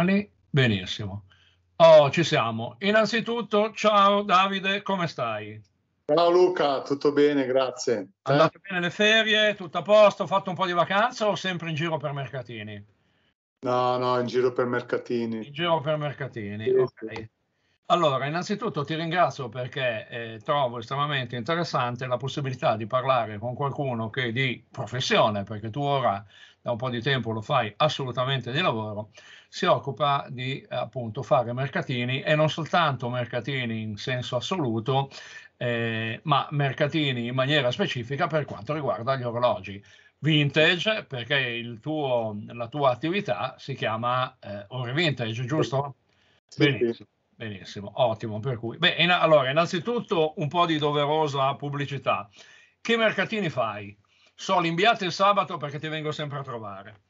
Eccola lì, benissimo. Oh, ci siamo. Innanzitutto, ciao Davide, come stai? Ciao Luca, tutto bene, grazie. Andate eh? bene le ferie? Tutto a posto? Ho fatto un po' di vacanza o sempre in giro per mercatini? No, no, in giro per mercatini. In giro per mercatini, sì, ok. Sì. Allora, innanzitutto ti ringrazio perché eh, trovo estremamente interessante la possibilità di parlare con qualcuno che di professione, perché tu ora da un po' di tempo lo fai assolutamente di lavoro, si occupa di appunto fare mercatini e non soltanto mercatini in senso assoluto, eh, ma mercatini in maniera specifica per quanto riguarda gli orologi. Vintage, perché tuo, la tua attività si chiama eh, Ore Vintage, giusto? Sì, Benissimo. Benissimo, ottimo. Per cui, beh, in, allora, innanzitutto un po' di doverosa pubblicità. Che mercatini fai? So l'imbiate il sabato perché ti vengo sempre a trovare.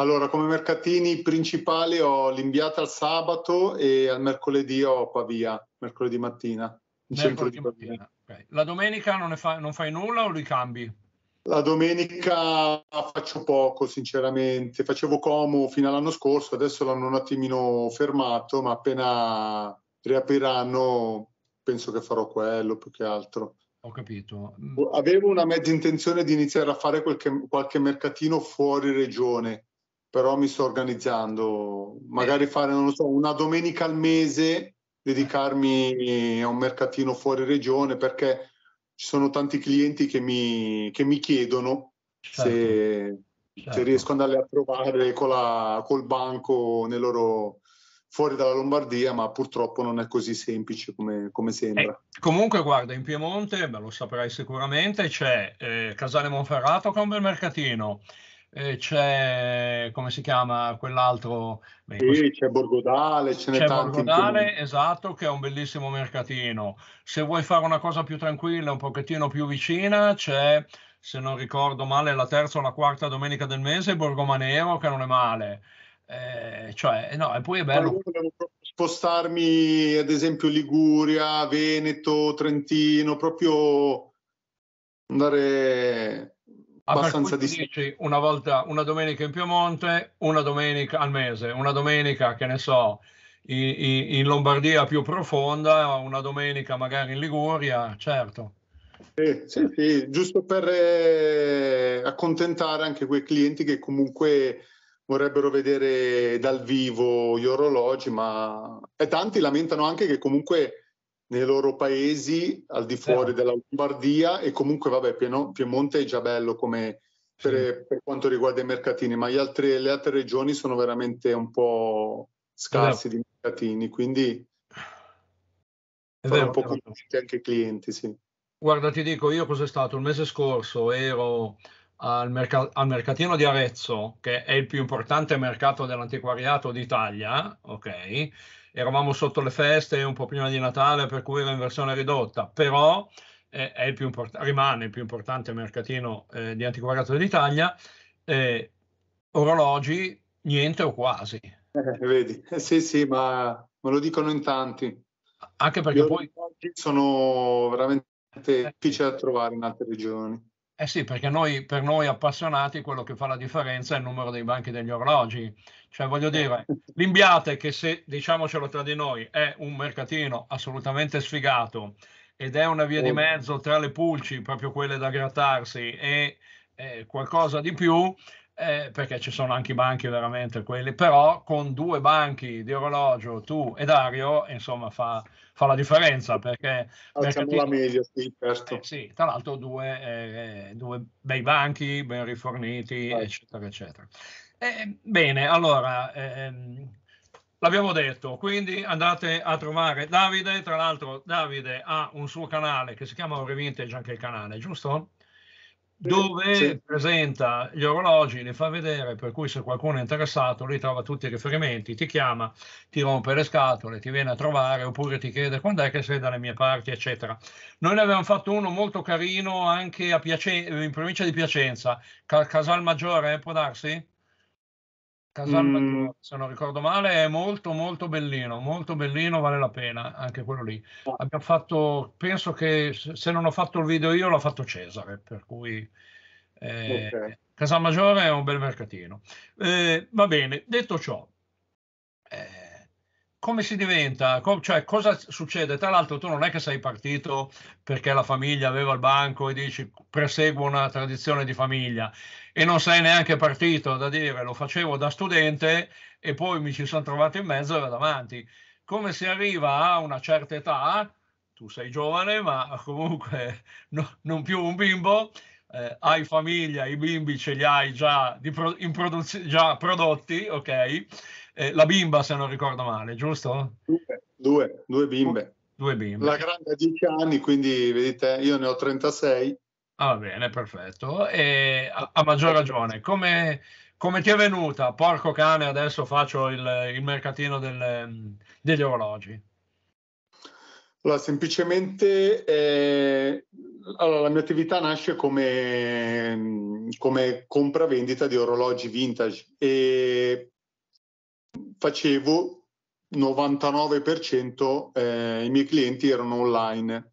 Allora, come mercatini principali ho l'imbiata al sabato e al mercoledì ho Pavia, mercoledì mattina. Mercoledì mattina. Okay. La domenica non, fa, non fai nulla o li cambi? La domenica faccio poco, sinceramente. Facevo Como fino all'anno scorso, adesso l'hanno un attimino fermato, ma appena riapriranno penso che farò quello più che altro. Ho capito. Avevo una mezza intenzione di iniziare a fare qualche, qualche mercatino fuori regione, però mi sto organizzando. Magari fare, non lo so, una domenica al mese, dedicarmi a un mercatino fuori regione, perché ci sono tanti clienti che mi, che mi chiedono certo. se, certo. se, riesco ad andare a trovare con la, col banco nel loro, fuori dalla Lombardia, ma purtroppo non è così semplice come, come sembra. Eh, comunque, guarda, in Piemonte, beh, lo saprai sicuramente, c'è eh, Casale Monferrato che è un bel mercatino, eh, c'è come si chiama quell'altro? Beh, sì, così... c'è Borgodale, ce n'è c'è Borgodale, esatto, che è un bellissimo mercatino. Se vuoi fare una cosa più tranquilla, un pochettino più vicina, c'è, se non ricordo male, la terza o la quarta domenica del mese, Borgomanero, che non è male. Eh, cioè, no, e poi è bello. Spostarmi, ad esempio, Liguria, Veneto, Trentino, proprio andare abbastanza di dici una volta una domenica in Piemonte, una domenica al mese, una domenica che ne so in, in Lombardia più profonda, una domenica magari in Liguria, certo. Sì, sì, sì, giusto per eh, accontentare anche quei clienti che comunque vorrebbero vedere dal vivo gli orologi, ma e tanti lamentano anche che comunque nei loro paesi al di fuori eh. della Lombardia e comunque vabbè Piemonte è già bello come per, per quanto riguarda i mercatini, ma altri, le altre regioni sono veramente un po' scarsi di mercatini, quindi sono un po' conosciuti anche i clienti, sì. Guarda, ti dico, io cos'è stato? Il mese scorso ero al, merc- al, mercatino di Arezzo, che è il più importante mercato dell'antiquariato d'Italia, ok? Eravamo sotto le feste un po' prima di Natale, per cui era in versione ridotta, però eh, è il più import- rimane il più importante mercatino eh, di antiquariato d'Italia. Eh, orologi, niente o quasi. Eh, vedi, sì, sì, ma me lo dicono in tanti. Anche perché Gli poi sono veramente difficili da trovare in altre regioni. Eh sì, perché noi, per noi appassionati quello che fa la differenza è il numero dei banchi degli orologi. Cioè, voglio dire, l'Imbiate, che se diciamocelo tra di noi, è un mercatino assolutamente sfigato ed è una via di mezzo tra le pulci, proprio quelle da grattarsi, e eh, qualcosa di più, eh, perché ci sono anche i banchi veramente quelli, però con due banchi di orologio, tu e Dario, insomma, fa, fa la differenza perché... Facciamo la meglio, sì, certo. Eh, sì, tra l'altro due, eh, due bei banchi, ben riforniti, ah. eccetera, eccetera. Eh, bene, allora, ehm, l'abbiamo detto, quindi andate a trovare Davide, tra l'altro Davide ha un suo canale che si chiama Ore Vintage, anche il canale, giusto? Dove sì. presenta gli orologi, li fa vedere, per cui se qualcuno è interessato, lui trova tutti i riferimenti, ti chiama, ti rompe le scatole, ti viene a trovare oppure ti chiede quando è che sei dalle mie parti, eccetera. Noi ne avevamo fatto uno molto carino anche a Piacenza, in provincia di Piacenza, Casal Maggiore, può darsi? Casal mm. se non ricordo male, è molto molto bellino, molto bellino, vale la pena anche quello lì. Ah. Abbiamo fatto, penso che se non ho fatto il video io l'ha fatto Cesare, per cui eh, okay. Casalmaggiore è un bel mercatino. Eh, va bene, detto ciò, come si diventa? cioè, cosa succede? Tra l'altro, tu non è che sei partito perché la famiglia aveva il banco e dici preseguo una tradizione di famiglia e non sei neanche partito da dire lo facevo da studente e poi mi ci sono trovato in mezzo e vado avanti. Come si arriva a una certa età? Tu sei giovane, ma comunque no, non più un bimbo. Eh, hai famiglia, i bimbi ce li hai già, pro, in produz- già prodotti, ok? eh, la bimba se non ricordo male, giusto? Due, due, due bimbe. Due bimbe. La grande ha 10 anni, quindi vedete, io ne ho 36. Ah, va bene, perfetto. E a, a maggior ragione, come, come, ti è venuta? Porco cane, adesso faccio il, il mercatino del, degli orologi. Allora, semplicemente eh, allora, la mia attività nasce come, come compra-vendita di orologi vintage e facevo 99% eh, i miei clienti erano online,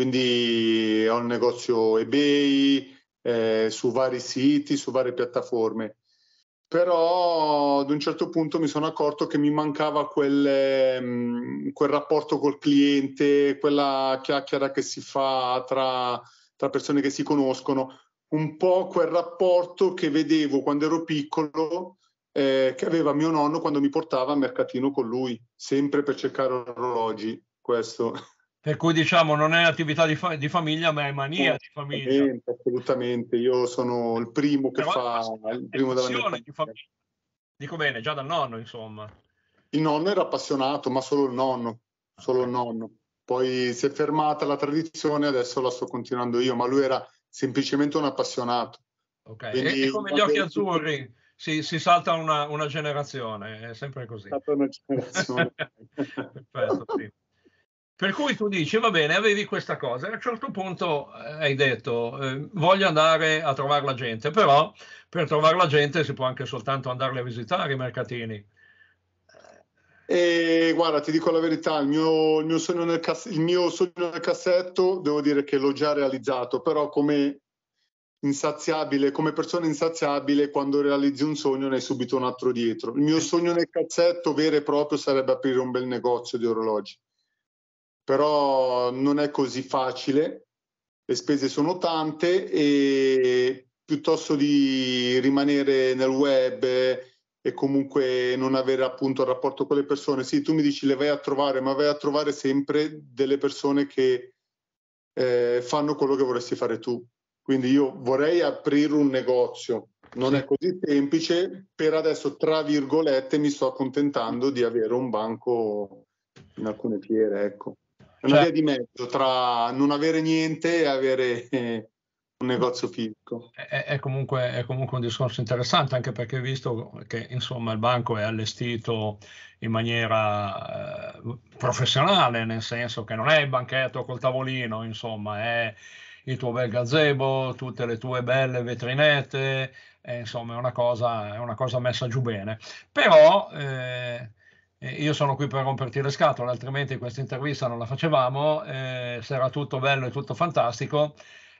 quindi ho un negozio eBay, eh, su vari siti, su varie piattaforme. Però ad un certo punto mi sono accorto che mi mancava quel, mh, quel rapporto col cliente, quella chiacchiera che si fa tra, tra persone che si conoscono, un po' quel rapporto che vedevo quando ero piccolo eh, che aveva mio nonno quando mi portava a mercatino con lui, sempre per cercare orologi. Questo. Per cui diciamo non è attività di, fa- di famiglia, ma è mania di famiglia. Assolutamente, io sono il primo che Però fa il primo della mia famiglia. Famiglia. Dico bene, già dal nonno, insomma. Il nonno era appassionato, ma solo il nonno, solo il nonno. Poi si è fermata la tradizione, adesso la sto continuando io, ma lui era semplicemente un appassionato. Ok, Quindi, e, come gli occhi azzurri, si, si salta una, una, generazione, è sempre così. Una generazione. Perfetto, sì. Per cui tu dici, va bene, avevi questa cosa, e a un certo punto eh, hai detto, eh, voglio andare a trovare la gente, però per trovare la gente si può anche soltanto andarli a visitare i mercatini. E guarda, ti dico la verità, il mio, il mio, sogno, nel cass- il mio sogno nel cassetto devo dire che l'ho già realizzato, però come insaziabile, come persona insaziabile, quando realizzi un sogno ne hai subito un altro dietro. Il mio sogno nel calzetto vero e proprio sarebbe aprire un bel negozio di orologi. Però non è così facile, le spese sono tante e piuttosto di rimanere nel web e comunque non avere appunto il rapporto con le persone, sì, tu mi dici le vai a trovare, ma vai a trovare sempre delle persone che eh, fanno quello che vorresti fare tu. Quindi io vorrei aprire un negozio, non è così semplice, per adesso tra virgolette mi sto accontentando di avere un banco in alcune fiere, ecco. È una cioè, via di mezzo tra non avere niente e avere eh, un negozio fisico. È, è, comunque, è, comunque, un discorso interessante anche perché visto che insomma il banco è allestito in maniera eh, professionale, nel senso che non è il banchetto col tavolino, insomma, è il tuo bel gazebo, tutte le tue belle vetrinette, eh, insomma è una, cosa, è una cosa messa giù bene. Però eh, io sono qui per romperti le scatole, altrimenti questa intervista non la facevamo, eh, se era tutto bello e tutto fantastico.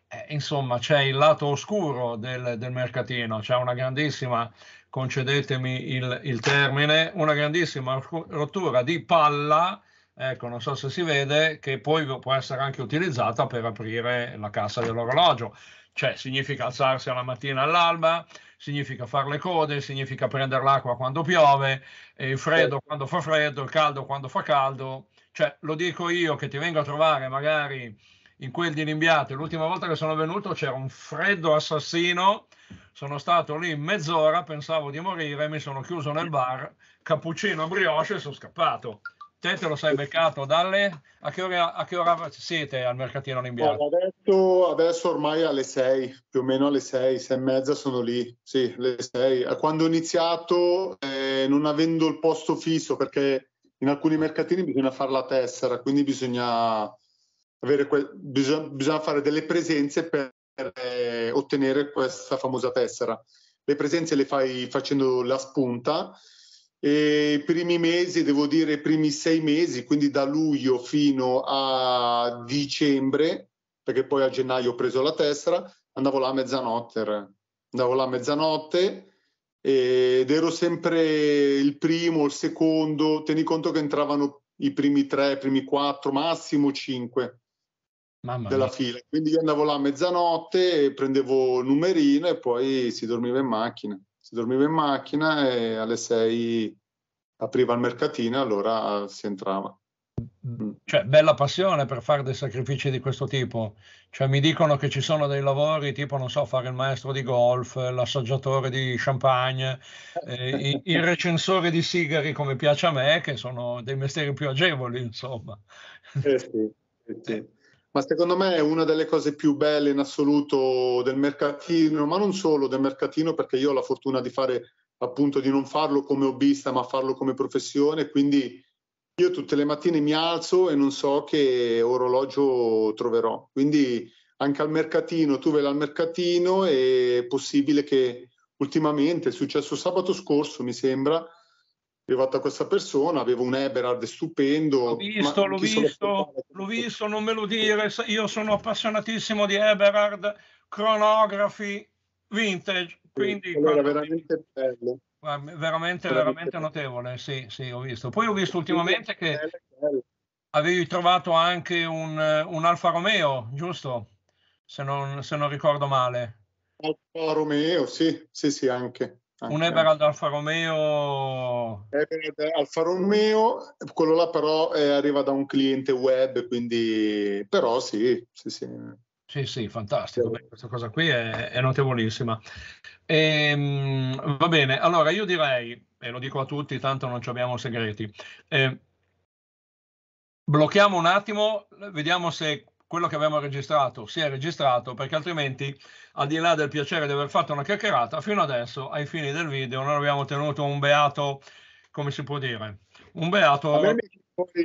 Eh, insomma, c'è il lato oscuro del, del mercatino, c'è una grandissima, concedetemi il, il termine, una grandissima rottura di palla ecco, non so se si vede, che poi può essere anche utilizzata per aprire la cassa dell'orologio. Cioè, significa alzarsi alla mattina all'alba, significa fare le code, significa prendere l'acqua quando piove, il freddo quando fa freddo, il caldo quando fa caldo. Cioè, lo dico io che ti vengo a trovare magari in quel di Limbiate. L'ultima volta che sono venuto c'era un freddo assassino. Sono stato lì mezz'ora, pensavo di morire, mi sono chiuso nel bar, cappuccino a brioche e sono scappato. Te te lo sei beccato dalle... A che ora, a che ora siete al mercatino Limbiato? Adesso, adesso ormai alle 6, più o meno alle 6, 6 e mezza sono lì. Sì, alle 6. Quando ho iniziato, eh, non avendo il posto fisso, perché in alcuni mercatini bisogna fare la tessera, quindi bisogna, que- bisogna, bisogna fare delle presenze per eh, ottenere questa famosa tessera. Le presenze le fai facendo la spunta e I primi mesi, devo dire, i primi sei mesi, quindi da luglio fino a dicembre, perché poi a gennaio ho preso la tessera, andavo là a mezzanotte. Andavo là a mezzanotte ed ero sempre il primo, il secondo, tieni conto che entravano i primi tre, i primi quattro, massimo cinque Mamma della mia. fila. Quindi io andavo là a mezzanotte, prendevo il numerino e poi si dormiva in macchina. Si dormiva in macchina e alle sei apriva il mercatino allora si entrava. Mm. Cioè, bella passione per fare dei sacrifici di questo tipo. Cioè, mi dicono che ci sono dei lavori tipo, non so, fare il maestro di golf, l'assaggiatore di champagne, eh, il recensore di sigari come piace a me, che sono dei mestieri più agevoli, insomma. Eh sì, eh sì. Ma secondo me è una delle cose più belle in assoluto del mercatino, ma non solo del mercatino, perché io ho la fortuna di fare appunto di non farlo come hobbista, ma farlo come professione, quindi io tutte le mattine mi alzo e non so che orologio troverò. Quindi anche al mercatino, tu vai al mercatino, è possibile che ultimamente, è successo sabato scorso, mi sembra, arrivata questa persona, avevo un Eberhard stupendo. L'ho visto, l'ho visto, l'ho visto, non me lo dire, io sono appassionatissimo di Eberhard, cronografi, vintage, quindi... Era veramente bello. Veramente, veramente notevole, sì, sì, ho visto. Poi ho visto ultimamente che avevi trovato anche un, un Alfa Romeo, giusto? Se non, se non ricordo male. Alfa Romeo, sì, sì, sì, anche. Anche. Un Eberald Alfa Romeo. Eberald Alfa Romeo, quello là però eh, arriva da un cliente web, quindi però sì, sì, sì. Sì, sì, fantastico. Beh, questa cosa qui è, è notevolissima. E, ehm, va bene, allora io direi, e lo dico a tutti, tanto non abbiamo segreti, eh, blocchiamo un attimo, vediamo se quello che abbiamo registrato si è registrato, perché altrimenti, al di là del piacere di aver fatto una chiacchierata, fino adesso, ai fini del video, non abbiamo tenuto un beato, come si può dire, un beato...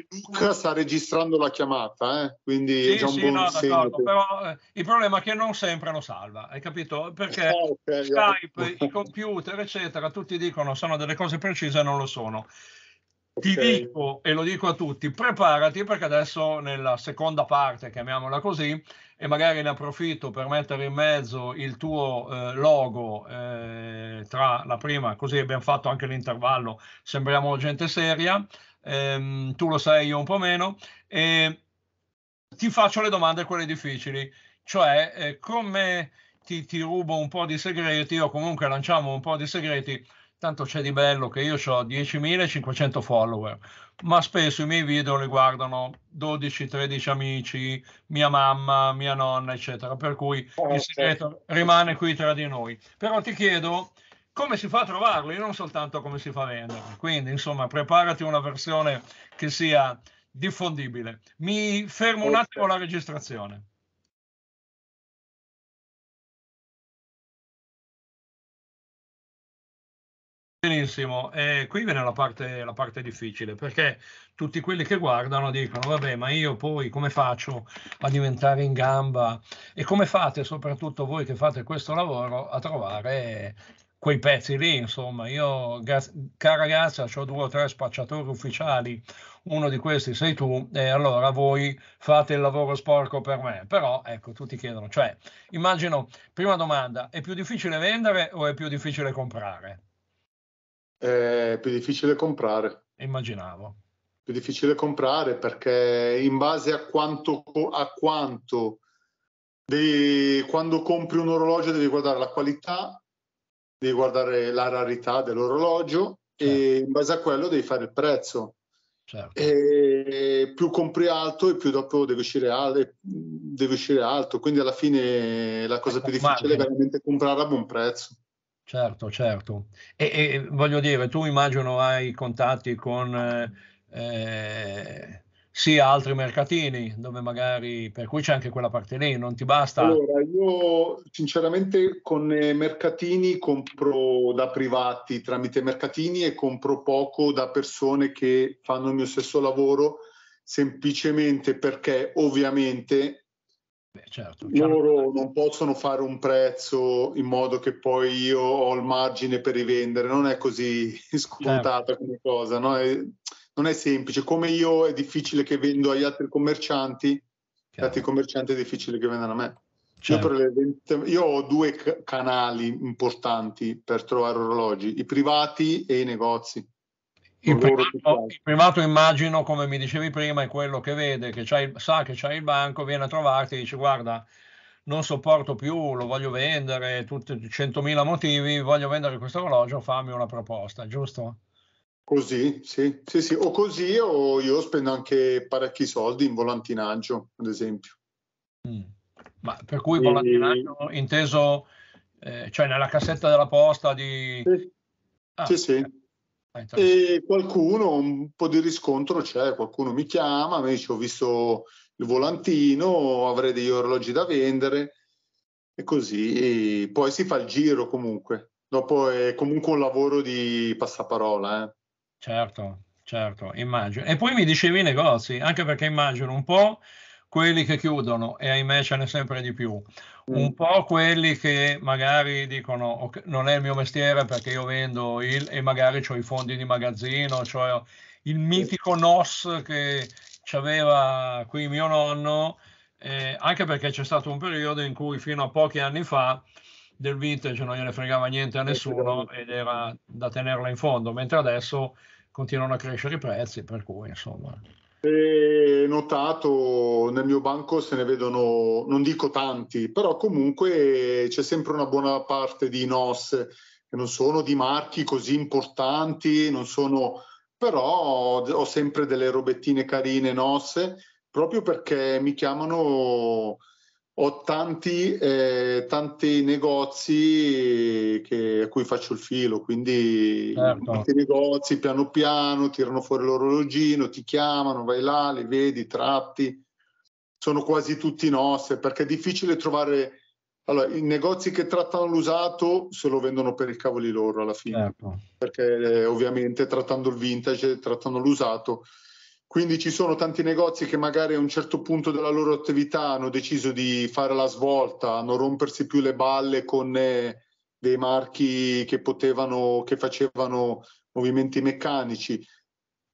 Luca sta registrando la chiamata, eh? quindi sì, è già un sì, buon no, segno. Però eh, il problema è che non sempre lo salva, hai capito? Perché oh, okay, Skype, yeah. i computer, eccetera, tutti dicono sono delle cose precise e non lo sono ti dico e lo dico a tutti, preparati perché adesso nella seconda parte, chiamiamola così, e magari ne approfitto per mettere in mezzo il tuo eh, logo eh, tra la prima, così abbiamo fatto anche l'intervallo, sembriamo gente seria, ehm, tu lo sai, io un po' meno, e ti faccio le domande, quelle difficili, cioè eh, come ti, ti rubo un po' di segreti o comunque lanciamo un po' di segreti tanto c'è di bello che io ho 10.500 follower, ma spesso i miei video li guardano 12-13 amici, mia mamma, mia nonna, eccetera, per cui oh, il segreto rimane qui tra di noi. Però ti chiedo come si fa a trovarli, non soltanto come si fa a venderli. Quindi, insomma, preparati una versione che sia diffondibile. Mi fermo un attimo la registrazione. Benissimo, e qui viene la parte, la parte difficile perché tutti quelli che guardano dicono vabbè ma io poi come faccio a diventare in gamba? E come fate soprattutto voi che fate questo lavoro a trovare quei pezzi lì insomma. Io cara ragazza ho due o tre spacciatori ufficiali. Uno di questi sei tu e allora voi fate il lavoro sporco per me. Però ecco tutti chiedono cioè immagino prima domanda è più difficile vendere o è più difficile comprare? È più difficile comprare. Immaginavo. Più difficile comprare perché in base a quanto, a quanto devi, quando compri un orologio devi guardare la qualità, devi guardare la rarità dell'orologio certo. e in base a quello devi fare il prezzo. Certo. E più compri alto e più dopo deve uscire, alto, deve uscire alto. Quindi alla fine la cosa più difficile è veramente comprare a buon prezzo. Certo, certo. E, e, voglio dire, tu immagino hai contatti con eh, eh, sia altri mercatini dove magari, per cui c'è anche quella parte lì, non ti basta? Allora, io sinceramente con mercatini compro da privati tramite mercatini e compro poco da persone che fanno il mio stesso lavoro semplicemente perché ovviamente Beh, certo, Loro non possono fare un prezzo in modo che poi io ho il margine per rivendere, non è così scontata certo. come cosa, no? è, non è semplice. Come io è difficile che vendo agli altri commercianti, agli altri commercianti è difficile che vendano a me. Certo. Io, io, ho due canali importanti per trovare orologi, i privati e i negozi. Il privato, il privato, immagino, come mi dicevi prima, è quello che vede, che il, sa che c'è il banco, viene a trovarti e dice guarda, non sopporto più, lo voglio vendere, tutti 100.000 motivi, voglio vendere questo orologio, fammi una proposta, giusto? Così, sì, sì, sì, o così o io spendo anche parecchi soldi in volantinaggio, ad esempio. Mm. Ma per cui volantinaggio e... inteso, eh, cioè nella cassetta della posta di... Sì, ah, sì. sì. Ah, e qualcuno, un po' di riscontro c'è, qualcuno mi chiama, mi dice ho visto il volantino, avrei degli orologi da vendere e così e poi si fa il giro comunque. Dopo è comunque un lavoro di passaparola. Eh. Certo, certo, immagino. E poi mi dicevi i negozi, anche perché immagino un po' quelli che chiudono, e ahimè ce n'è sempre di più, mm. un po' quelli che magari dicono okay, non è il mio mestiere perché io vendo il, e magari ho i fondi di magazzino, cioè il mitico NOS che aveva qui mio nonno, eh, anche perché c'è stato un periodo in cui fino a pochi anni fa del vintage non gliene fregava niente a nessuno ed era da tenerla in fondo, mentre adesso continuano a crescere i prezzi, per cui insomma e notato nel mio banco se ne vedono, non dico tanti, però comunque c'è sempre una buona parte di NOS che non sono di marchi così importanti, non sono, però ho sempre delle robettine carine NOS proprio perché mi chiamano ho tanti, eh, tanti negozi che, a cui faccio il filo, quindi certo. tanti negozi piano piano tirano fuori l'orologino, ti chiamano, vai là, li vedi, tratti, sono quasi tutti nostri perché è difficile trovare... Allora, i negozi che trattano l'usato se lo vendono per i cavoli loro alla fine, certo. perché eh, ovviamente trattando il vintage, trattano l'usato, quindi ci sono tanti negozi che magari a un certo punto della loro attività hanno deciso di fare la svolta, non rompersi più le balle con eh, dei marchi che potevano, che facevano movimenti meccanici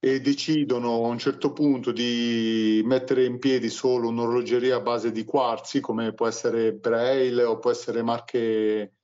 e decidono a un certo punto di mettere in piedi solo un'orologeria a base di quarzi, come può essere Braille o può essere marche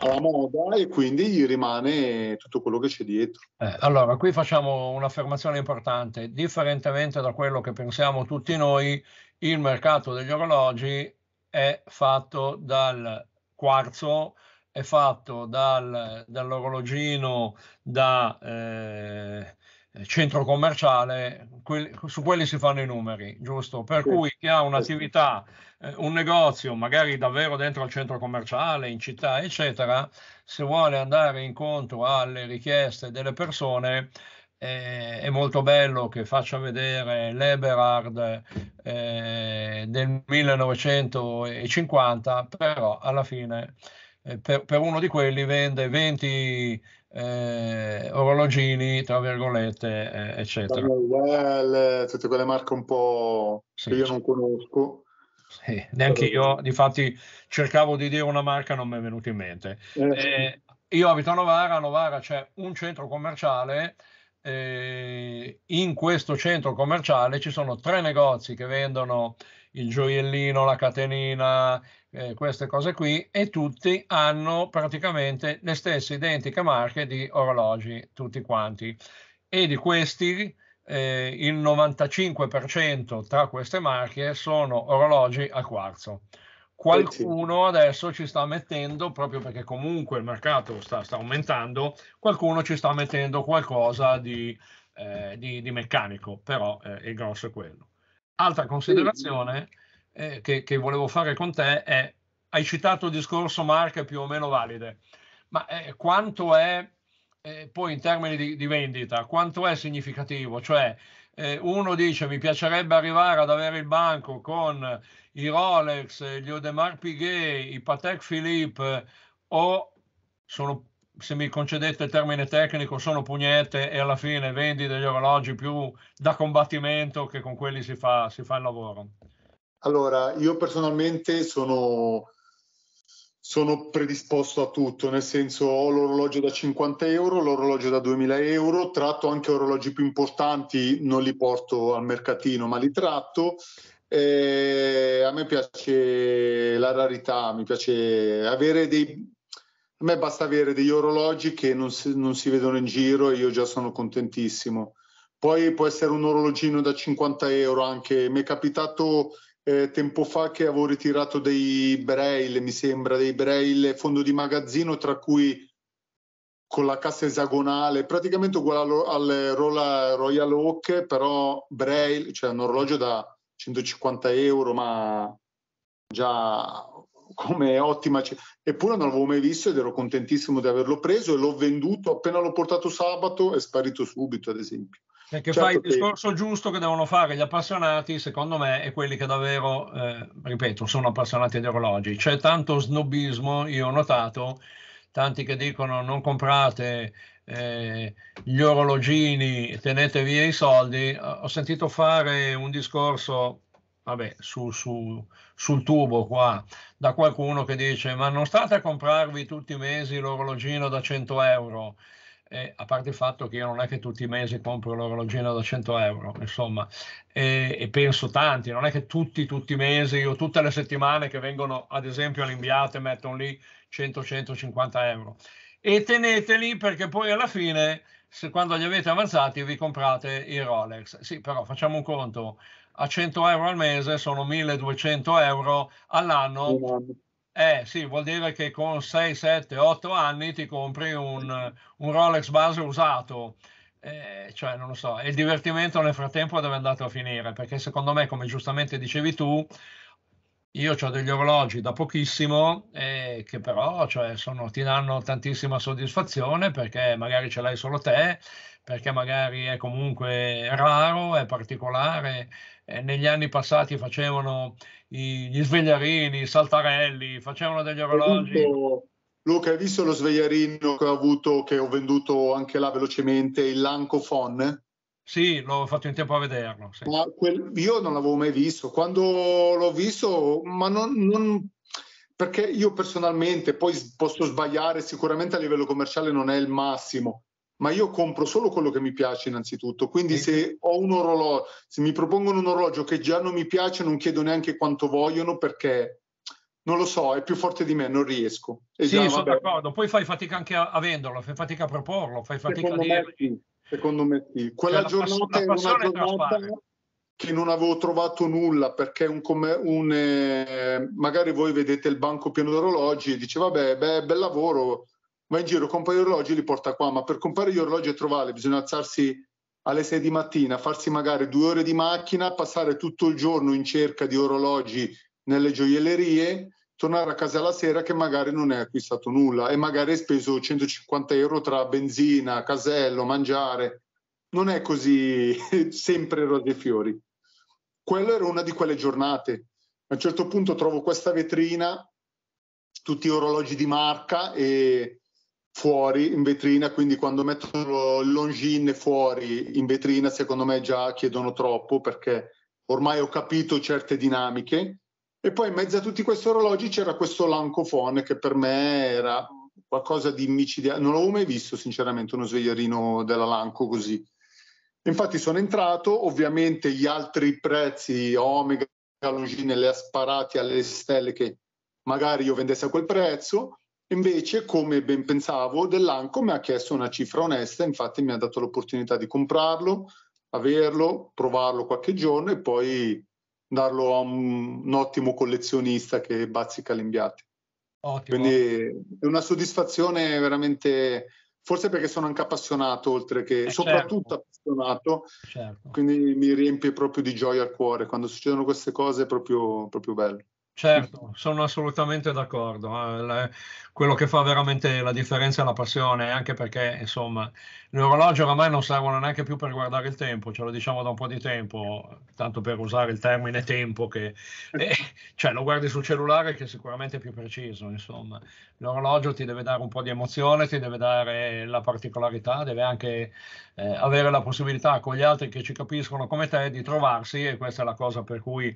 alla moda e quindi gli rimane tutto quello che c'è dietro. Eh, allora, qui facciamo un'affermazione importante. Differentemente da quello che pensiamo tutti noi, il mercato degli orologi è fatto dal quarzo, è fatto dal, dall'orologino da eh, centro commerciale, quelli, su quelli si fanno i numeri, giusto? Per sì. cui chi ha un'attività eh, un negozio, magari davvero dentro al centro commerciale, in città, eccetera, se vuole andare incontro alle richieste delle persone, eh, è molto bello che faccia vedere l'Eberhard eh, del 1950, però alla fine eh, per, per, uno di quelli vende 20 eh, orologini, tra virgolette, eh, eccetera. Well, tutte quelle marche un po' sì, che io non conosco. Sì, neanche io, difatti cercavo di dire una marca, non mi è venuto in mente. Eh, eh, io abito a Novara, a Novara c'è un centro commerciale, eh, in questo centro commerciale ci sono tre negozi che vendono il gioiellino, la catenina, eh, queste cose qui, e tutti hanno praticamente le stesse identiche marche di orologi, tutti quanti. E di questi eh, il 95% tra queste marche sono orologi a quarzo. Qualcuno adesso ci sta mettendo, proprio perché comunque il mercato sta, sta aumentando, qualcuno ci sta mettendo qualcosa di, eh, di, di meccanico, però eh, il grosso è quello. Altra considerazione eh, che, che, volevo fare con te è, hai citato il discorso marche più o meno valide, ma eh, quanto è eh, poi in termini di, di, vendita, quanto è significativo? Cioè, eh, uno dice mi piacerebbe arrivare ad avere il banco con i Rolex, gli Audemars Piguet, i Patek Philippe o sono, se mi concedete il termine tecnico, sono pugnette e alla fine vendi degli orologi più da combattimento che con quelli si fa, si fa il lavoro. Allora, io personalmente sono sono predisposto a tutto, nel senso ho l'orologio da 50 euro, l'orologio da 2000 euro, tratto anche orologi più importanti, non li porto al mercatino ma li tratto E a me piace la rarità, mi piace avere dei... A me basta avere degli orologi che non si, non si vedono in giro e io già sono contentissimo. Poi può essere un orologino da 50 euro anche. Mi è capitato eh, tempo fa che avevo ritirato dei braille, mi sembra, dei braille fondo di magazzino, tra cui con la cassa esagonale, praticamente uguale al Royal Oak, però braille, cioè un orologio da 150 euro, ma già come ottima. Eppure non l'avevo mai visto ed ero contentissimo di averlo preso e l'ho venduto appena l'ho portato sabato, è sparito subito, ad esempio. Perché certo fai il discorso giusto che devono fare gli appassionati, secondo me, e quelli che davvero, eh, ripeto, sono appassionati di orologi. C'è tanto snobismo, io ho notato, tanti che dicono non comprate eh, gli orologini, tenete via i soldi. Ho sentito fare un discorso, vabbè, su, su, sul tubo qua, da qualcuno che dice ma non state a comprarvi tutti i mesi l'orologino da 100 euro eh, a parte il fatto che io non è che tutti i mesi compro l'orologino da 100 euro, insomma, e, e, penso tanti, non è che tutti, tutti i mesi o tutte le settimane che vengono ad esempio all'inviate mettono lì 100-150 euro. E teneteli perché poi alla fine, se quando li avete avanzati, vi comprate i Rolex. Sì, però facciamo un conto, a 100 euro al mese sono 1200 euro all'anno. Eh sì, vuol dire che con 6, 7, 8 anni ti compri un, un Rolex base usato. Eh, cioè, non lo so, e il divertimento nel frattempo deve andare a finire, perché secondo me, come giustamente dicevi tu, io ho degli orologi da pochissimo eh, che però cioè, sono, ti danno tantissima soddisfazione perché magari ce l'hai solo te, perché magari è comunque raro, è particolare. Eh, negli anni passati facevano gli svegliarini, i saltarelli, facevano degli orologi. Luca, hai visto lo svegliarino che ho avuto, che ho venduto anche là velocemente, il Lancofon? Sì, l'ho fatto in tempo a vederlo. Sì. Quel, io non l'avevo mai visto. Quando l'ho visto, ma non, non, perché io personalmente, poi posso sbagliare, sicuramente a livello commerciale non è il massimo, ma io compro solo quello che mi piace innanzitutto. Quindi sì. se ho un orologio, se mi propongono un orologio che già non mi piace, non chiedo neanche quanto vogliono perché non lo so, è più forte di me, non riesco. E sì, già, sono d'accordo. Poi fai fatica anche a, a, venderlo, fai fatica a proporlo, fai fatica secondo a dirlo. Sì. Secondo me sì. Quella cioè, giornata è una giornata che non avevo trovato nulla perché un, un eh, magari voi vedete il banco pieno di orologi e dice vabbè, beh, bel lavoro, va in giro, compra gli orologi e li porta qua, ma per comprare gli orologi e trovarli bisogna alzarsi alle 6 di mattina, farsi magari due ore di macchina, passare tutto il giorno in cerca di orologi nelle gioiellerie, tornare a casa la sera che magari non hai acquistato nulla e magari hai speso 150 euro tra benzina, casello, mangiare. Non è così sempre rose e fiori. Quello era una di quelle giornate. A un certo punto trovo questa vetrina, tutti orologi di marca e fuori in vetrina, quindi quando mettono il Longines fuori in vetrina, secondo me già chiedono troppo perché ormai ho capito certe dinamiche. E poi in mezzo a tutti questi orologi c'era questo Lancofone che per me era qualcosa di micidiale. Non l'avevo mai visto, sinceramente, uno svegliarino della Lanco così. Infatti sono entrato, ovviamente gli altri prezzi, Omega, Longines, le ha sparati alle stelle che magari io vendessi a quel prezzo Invece, come ben pensavo, Dell'Anco mi ha chiesto una cifra onesta, infatti mi ha dato l'opportunità di comprarlo, averlo, provarlo qualche giorno e poi darlo a un, un ottimo collezionista che bazzica l'imbiate. Ottimo. Quindi è una soddisfazione veramente, forse perché sono anche appassionato, oltre che eh soprattutto certo. appassionato, certo. quindi mi riempie proprio di gioia al cuore. Quando succedono queste cose è proprio, proprio bello. Certo, sono assolutamente d'accordo. Eh, quello che fa veramente la differenza è la passione, anche perché, insomma, gli orologi oramai non servono neanche più per guardare il tempo, ce lo diciamo da un po' di tempo, tanto per usare il termine tempo, che eh, cioè, lo guardi sul cellulare che è sicuramente più preciso, insomma. L'orologio ti deve dare un po' di emozione, ti deve dare la particolarità, deve anche eh, avere la possibilità con gli altri che ci capiscono come te di trovarsi e questa è la cosa per cui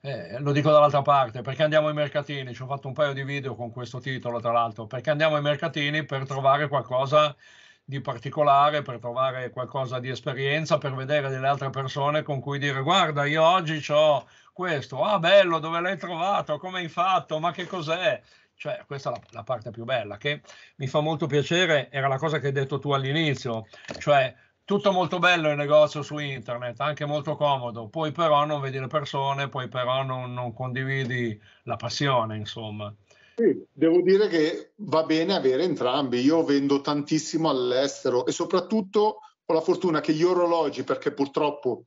eh, lo dico dall'altra parte, perché andiamo ai mercatini, ci ho fatto un paio di video con questo titolo tra l'altro, perché andiamo ai mercatini per trovare qualcosa di particolare, per trovare qualcosa di esperienza, per vedere delle altre persone con cui dire guarda, io oggi ho questo, ah bello, dove l'hai trovato, come hai fatto, ma che cos'è? Cioè, questa è la, la, parte più bella, che mi fa molto piacere, era la cosa che hai detto tu all'inizio, cioè tutto molto bello il negozio su internet, anche molto comodo, poi però non vedi le persone, poi però non, non condividi la passione, insomma. Devo dire che va bene avere entrambi. Io vendo tantissimo all'estero e soprattutto ho la fortuna che gli orologi, perché purtroppo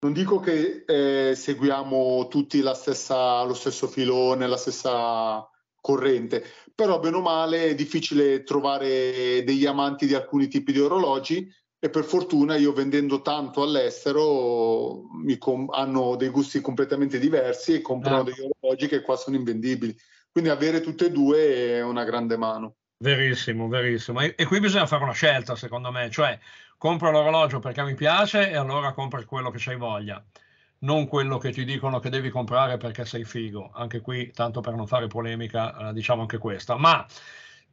non dico che eh, seguiamo tutti stessa, lo stesso filone, la stessa corrente, però bene o male è difficile trovare degli amanti di alcuni tipi di orologi e per fortuna io vendendo tanto all'estero com- hanno dei gusti completamente diversi e comprano ah. degli orologi che qua sono invendibili. Quindi avere tutte e due è una grande mano. Verissimo, verissimo. E, e qui bisogna fare una scelta, secondo me, cioè compro l'orologio perché mi piace e allora compri quello che c'hai voglia non quello che ti dicono che devi comprare perché sei figo. Anche qui, tanto per non fare polemica, eh, diciamo anche questa. Ma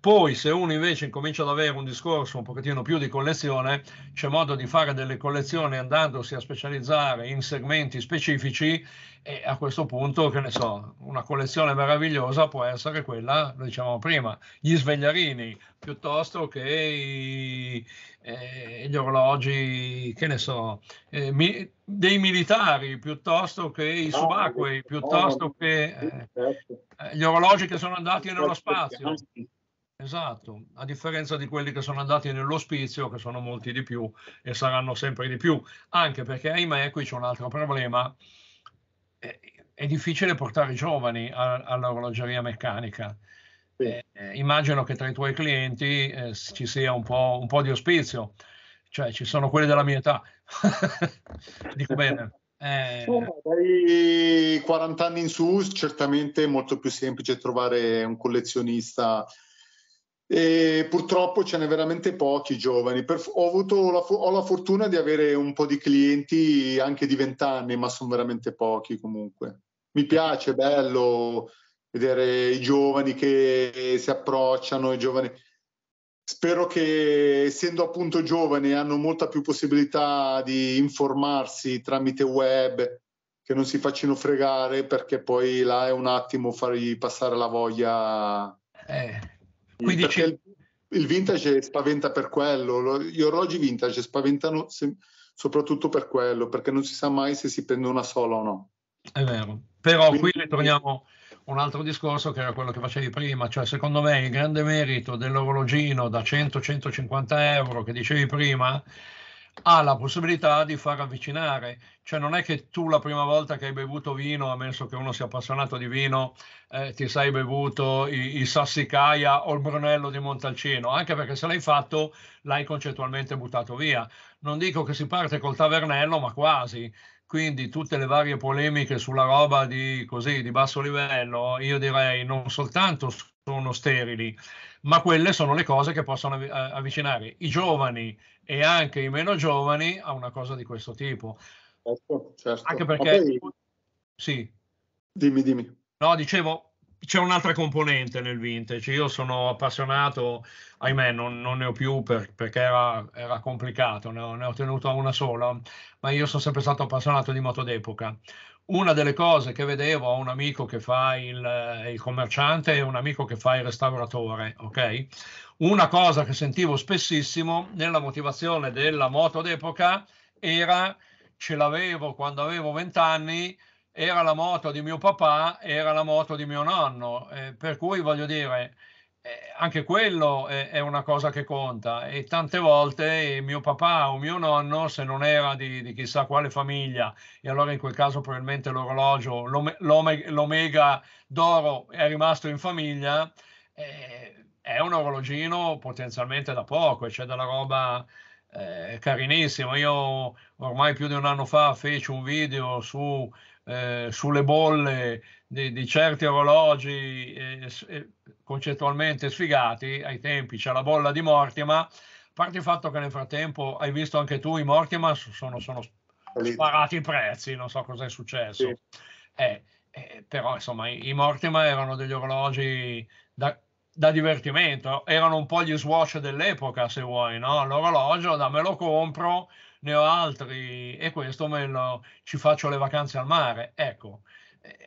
poi, se uno invece incomincia ad avere un discorso un pochettino più di collezione, c'è modo di fare delle collezioni andandosi a specializzare in segmenti specifici e a questo punto, che ne so, una collezione meravigliosa può essere quella, lo dicevamo prima, gli svegliarini, piuttosto che i, eh, gli orologi, che ne so, eh, mi, dei militari, piuttosto che i subacquei, piuttosto che eh, certo. eh, gli orologi che sono andati nello spazio. Esatto, a differenza di quelli che sono andati nell'ospizio, che sono molti di più e saranno sempre di più, anche perché ahimè qui c'è un altro problema, è, è difficile portare i giovani all'orologeria meccanica. Eh, eh, immagino che tra i tuoi clienti eh, ci sia un po', un po', di ospizio, cioè ci sono quelli della mia età. Dico bene. Eh... dai 40 anni in su certamente è molto più semplice trovare un collezionista e purtroppo ce n'è veramente pochi giovani. Per, ho avuto la, ho la fortuna di avere un po' di clienti anche di vent'anni, ma sono veramente pochi comunque. Mi piace, è bello vedere i giovani che si approcciano, i giovani. Spero che essendo appunto giovani hanno molta più possibilità di informarsi tramite web, che non si facciano fregare perché poi là è un attimo fargli passare la voglia. Eh quindi il, il vintage spaventa per quello, gli orologi vintage spaventano se, soprattutto per quello, perché non si sa mai se si prende una sola o no. È vero, però Quindi, qui ritorniamo a un altro discorso che era quello che facevi prima, cioè secondo me il grande merito dell'orologino da 100-150 euro che dicevi prima ha la possibilità di far avvicinare. Cioè non è che tu la prima volta che hai bevuto vino, ammesso che uno sia appassionato di vino, eh, ti sei bevuto i, i Sassicaia o il Brunello di Montalcino, anche perché se l'hai fatto l'hai concettualmente buttato via. Non dico che si parte col tavernello, ma quasi. Quindi tutte le varie polemiche sulla roba di, così, di basso livello, io direi non soltanto sono sterili, ma quelle sono le cose che possono avvicinare i giovani e anche i meno giovani a una cosa di questo tipo. Certo, certo. Anche perché... Poi... Sì. Dimmi, dimmi. No, dicevo, c'è un'altra componente nel vintage. Io sono appassionato, ahimè, non, non ne ho più per, perché era, era complicato, ne ho, ne ho tenuto una sola, ma io sono sempre stato appassionato di moto d'epoca una delle cose che vedevo ho un amico che fa il, il, commerciante e un amico che fa il restauratore, ok? Una cosa che sentivo spessissimo nella motivazione della moto d'epoca era ce l'avevo quando avevo vent'anni, era la moto di mio papà, era la moto di mio nonno, eh, per cui voglio dire, eh, anche quello è, una cosa che conta e tante volte mio papà o mio nonno, se non era di, di chissà quale famiglia, e allora in quel caso probabilmente l'orologio, l'ome, l'Omega d'oro è rimasto in famiglia, eh, è un orologino potenzialmente da poco, c'è della roba eh, carinissima. Io ormai più di un anno fa feci un video su, eh, sulle bolle di, di certi orologi eh, eh, concettualmente sfigati, ai tempi c'è la bolla di Mortima, a parte il fatto che nel frattempo hai visto anche tu i Mortima sono, sono sparati i prezzi, non so cosa è successo. Sì. Eh, eh, però insomma i, i Mortima erano degli orologi da, da divertimento, erano un po' gli swatch dell'epoca se vuoi, no? L'orologio, da me lo compro, ne ho altri e questo me lo, ci faccio le vacanze al mare. Ecco,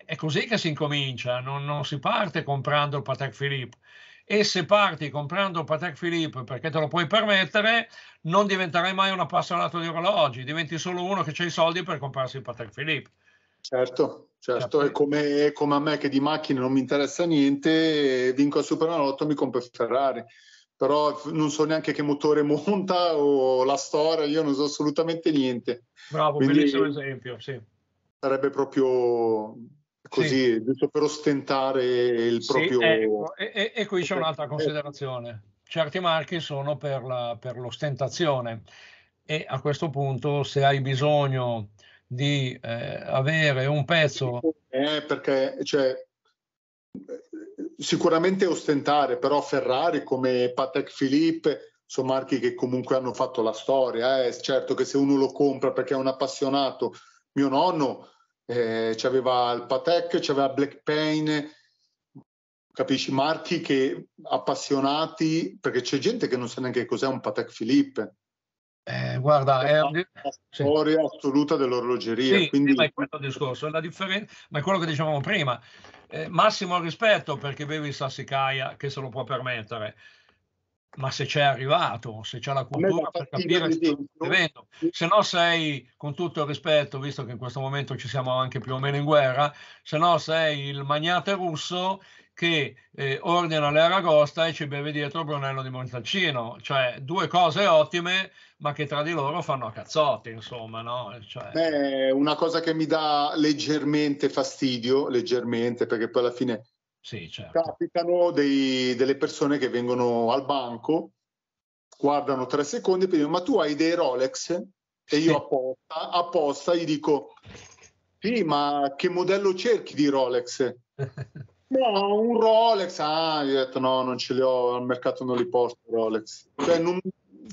è così che si incomincia, non, non si parte comprando il Patek Philippe. E se parti comprando il Patek Philippe perché te lo puoi permettere, non diventerai mai un appassionato di orologi, diventi solo uno che ha i soldi per comprarsi il Patek Philippe. Certo, certo, è come, come, a me che di macchine non mi interessa niente, vinco al Superenalotto mi compro Ferrari, però non so neanche che motore monta o la storia, io non so assolutamente niente. Bravo, Quindi, bellissimo esempio, sì. Sarebbe proprio così, sì. giusto per ostentare il proprio... Sì, ecco, e, e, e, qui c'è un'altra considerazione. Certi marchi sono per, la, per l'ostentazione e a questo punto se hai bisogno di eh, avere un pezzo... Eh, perché cioè, sicuramente ostentare, però Ferrari come Patek Philippe sono marchi che comunque hanno fatto la storia. Eh. Certo che se uno lo compra perché è un appassionato, mio nonno eh, c'aveva il Patek, c'aveva Black Pain, capisci? Marchi che appassionati, perché c'è gente che non sa neanche cos'è un Patek Philippe. Eh, guarda, è la storia sì. assoluta dell'orologeria. Sì, quindi... ma è quello il discorso, è la differenza, ma è quello che dicevamo prima. Eh, massimo rispetto perché bevi il Sassicaia che se lo può permettere, ma se c'è arrivato, se c'è la cultura per capire evento, se no sei, con tutto il rispetto, visto che in questo momento ci siamo anche più o meno in guerra, se no sei il magnate russo che eh, ordina le aragosta e ci beve dietro Brunello di Montalcino, cioè due cose ottime ma che tra di loro fanno a cazzotti, insomma, no? Cioè... Beh, una cosa che mi dà leggermente fastidio, leggermente, perché poi alla fine sì, certo. capitano dei, delle persone che vengono al banco, guardano tre secondi e poi dicono, ma tu hai dei Rolex? E io apposta, apposta gli dico, sì, ma che modello cerchi di Rolex? No, un Rolex, ah, io ho detto no, non ce li ho, al mercato non li porto Rolex. Cioè, non,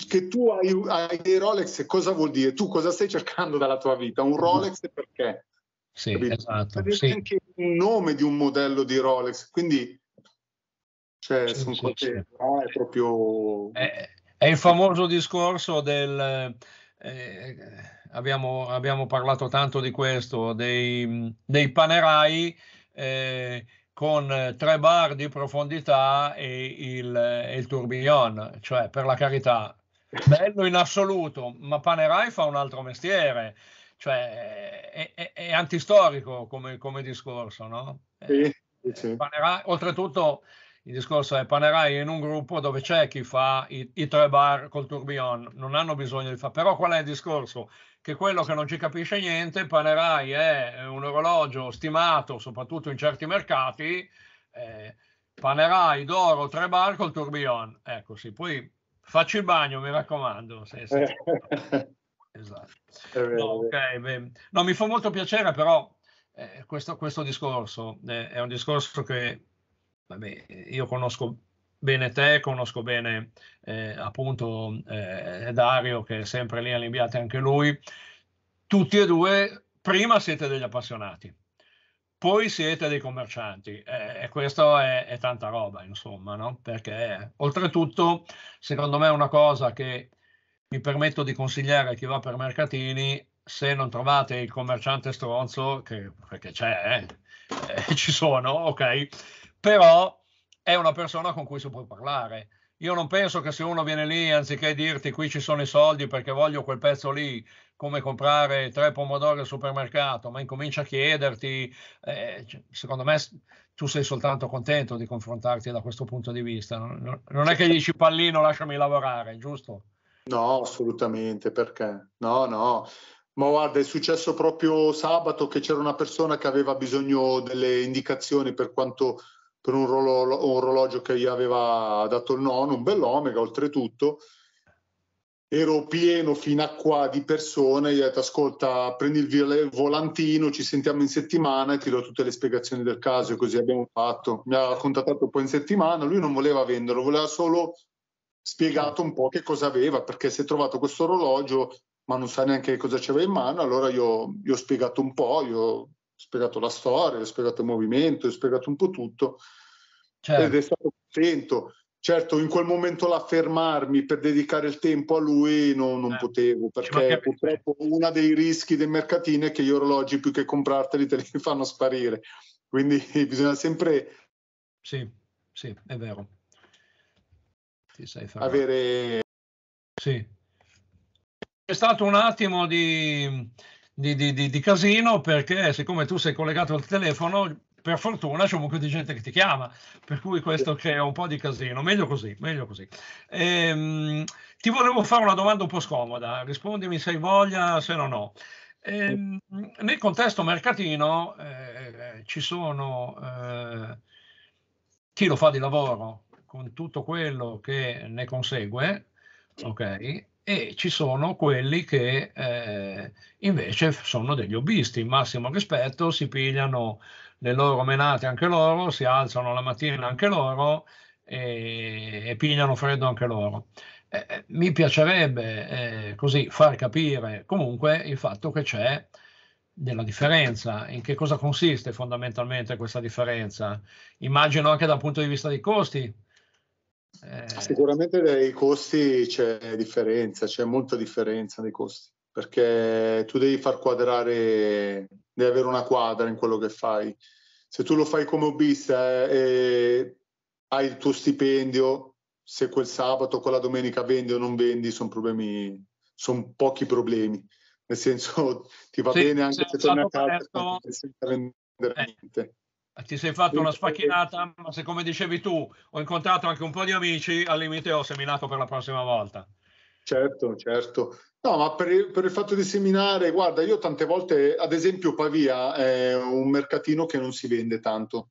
che tu hai, hai, dei Rolex, cosa vuol dire? Tu cosa stai cercando dalla tua vita? Un Rolex perché? Sì, Capito? esatto. Sì. anche un nome di un modello di Rolex, quindi cioè, sì, sono sì, contento, sì. No? è proprio... È, è, il famoso discorso del... Eh, abbiamo, abbiamo, parlato tanto di questo, dei, dei panerai eh, con tre bar di profondità e il, e il tourbillon, cioè per la carità, bello in assoluto, ma Panerai fa un altro mestiere, cioè è, è, è antistorico come, come, discorso, no? Sì, sì. Panerai, oltretutto il discorso è Panerai in un gruppo dove c'è chi fa i, i tre bar col tourbillon, non hanno bisogno di fare, però qual è il discorso? Che quello che non ci capisce niente, Panerai è un orologio stimato soprattutto in certi mercati, eh, Panerai d'oro tre bar col tourbillon, ecco sì, poi Faccio il bagno, mi raccomando. Se, se... esatto. No, okay, no, mi fa molto piacere però eh, questo, questo, discorso. Eh, è un discorso che vabbè, io conosco bene te, conosco bene eh, appunto eh, Dario che è sempre lì all'inviate anche lui. Tutti e due, prima siete degli appassionati poi siete dei commercianti eh, e questo è, è, tanta roba, insomma, no? Perché oltretutto, secondo me, è una cosa che mi permetto di consigliare a chi va per mercatini, se non trovate il commerciante stronzo, che, perché c'è, eh, eh, ci sono, ok, però è una persona con cui si può parlare. Io non penso che se uno viene lì, anziché dirti qui ci sono i soldi perché voglio quel pezzo lì, come comprare tre pomodori al supermercato, ma incomincia a chiederti, eh, secondo me tu sei soltanto contento di confrontarti da questo punto di vista. Non, è che dici pallino lasciami lavorare, giusto? No, assolutamente, perché? No, no. Ma guarda, è successo proprio sabato che c'era una persona che aveva bisogno delle indicazioni per quanto per un, rolo, un orologio che gli aveva dato il nonno, un bell'Omega oltretutto. Ero pieno fino a qua di persone, gli ho detto ascolta prendi il volantino, ci sentiamo in settimana e ti do tutte le spiegazioni del caso e così abbiamo fatto. Mi ha contattato un po' in settimana, lui non voleva venderlo, voleva solo spiegato un po' che cosa aveva, perché si è trovato questo orologio ma non sa neanche cosa c'aveva in mano, allora io gli ho spiegato un po', io ho spiegato la storia, ho spiegato il movimento, ho spiegato un po' tutto certo. ed è stato contento. Certo, in quel momento là fermarmi per dedicare il tempo a lui non, non eh, potevo, perché purtroppo uno dei rischi del mercatino è che gli orologi più che comprarteli te li fanno sparire. Quindi bisogna sempre... Sì, sì, è vero. Avere... Sì. È stato un attimo di, di, di, di, casino perché siccome tu sei collegato al telefono per fortuna c'è un po' di gente che ti chiama, per cui questo crea un po' di casino. Meglio così, meglio così. Ehm, ti volevo fare una domanda un po' scomoda, rispondimi se hai voglia, se no no. Ehm, nel contesto mercatino eh, ci sono eh, chi lo fa di lavoro con tutto quello che ne consegue, ok? E ci sono quelli che eh, invece sono degli hobbisti, massimo rispetto, si pigliano le loro menate anche loro, si alzano la mattina anche loro e, e pigliano freddo anche loro. Eh, eh, mi piacerebbe eh, così far capire comunque il fatto che c'è della differenza. In che cosa consiste fondamentalmente questa differenza? Immagino anche dal punto di vista dei costi. Eh... Sicuramente dai costi c'è differenza, c'è molta differenza nei costi, perché tu devi far quadrare devi avere una quadra in quello che fai. Se tu lo fai come hobbista eh, e hai il tuo stipendio, se quel sabato o quella domenica vendi o non vendi, sono problemi, sono pochi problemi. Nel senso, ti va sì, bene anche se torni a casa senza vendere eh. niente. Ti sei fatto una sfacchinata, ma se come dicevi tu ho incontrato anche un po' di amici, al limite ho seminato per la prossima volta. Certo, certo. No, ma per il, per il, fatto di seminare, guarda, io tante volte, ad esempio Pavia è un mercatino che non si vende tanto,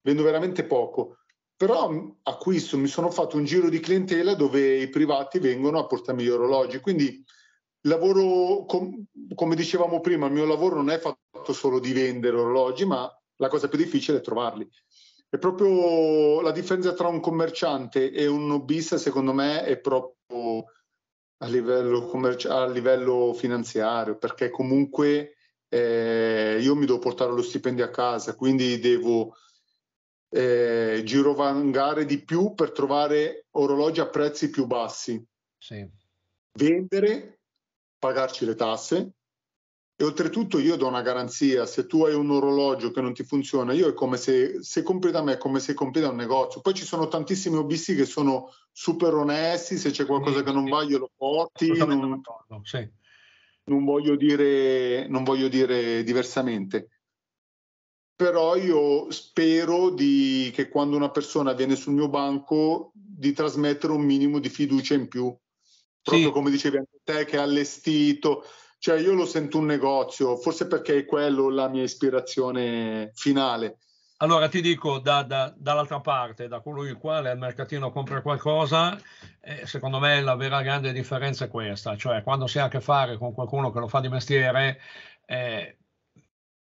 vendo veramente poco, però acquisto, mi sono fatto un giro di clientela dove i privati vengono a portarmi gli orologi, quindi lavoro, com, come dicevamo prima, il mio lavoro non è fatto solo di vendere orologi, ma la cosa più difficile è trovarli. È proprio la differenza tra un commerciante e un hobbista, secondo me, è proprio a livello, commerciale, a livello finanziario, perché comunque eh, io mi devo portare lo stipendio a casa, quindi devo eh, girovangare di più per trovare orologi a prezzi più bassi. Sì. Vendere, pagarci le tasse e oltretutto io do una garanzia, se tu hai un orologio che non ti funziona, io è come se, se compri da me, è come se compri da un negozio. Poi ci sono tantissimi hobbisti che sono super onesti, se c'è qualcosa sì, che non va glielo porti. Non, sì. non, voglio dire, non voglio dire diversamente. Però io spero di, che quando una persona viene sul mio banco di trasmettere un minimo di fiducia in più. Proprio sì. come dicevi anche te che è allestito cioè io lo sento un negozio, forse perché è quello la mia ispirazione finale. Allora ti dico da, da, dall'altra parte, da colui il quale al mercatino compra qualcosa, eh, secondo me la vera grande differenza è questa, cioè quando si ha a che fare con qualcuno che lo fa di mestiere, eh,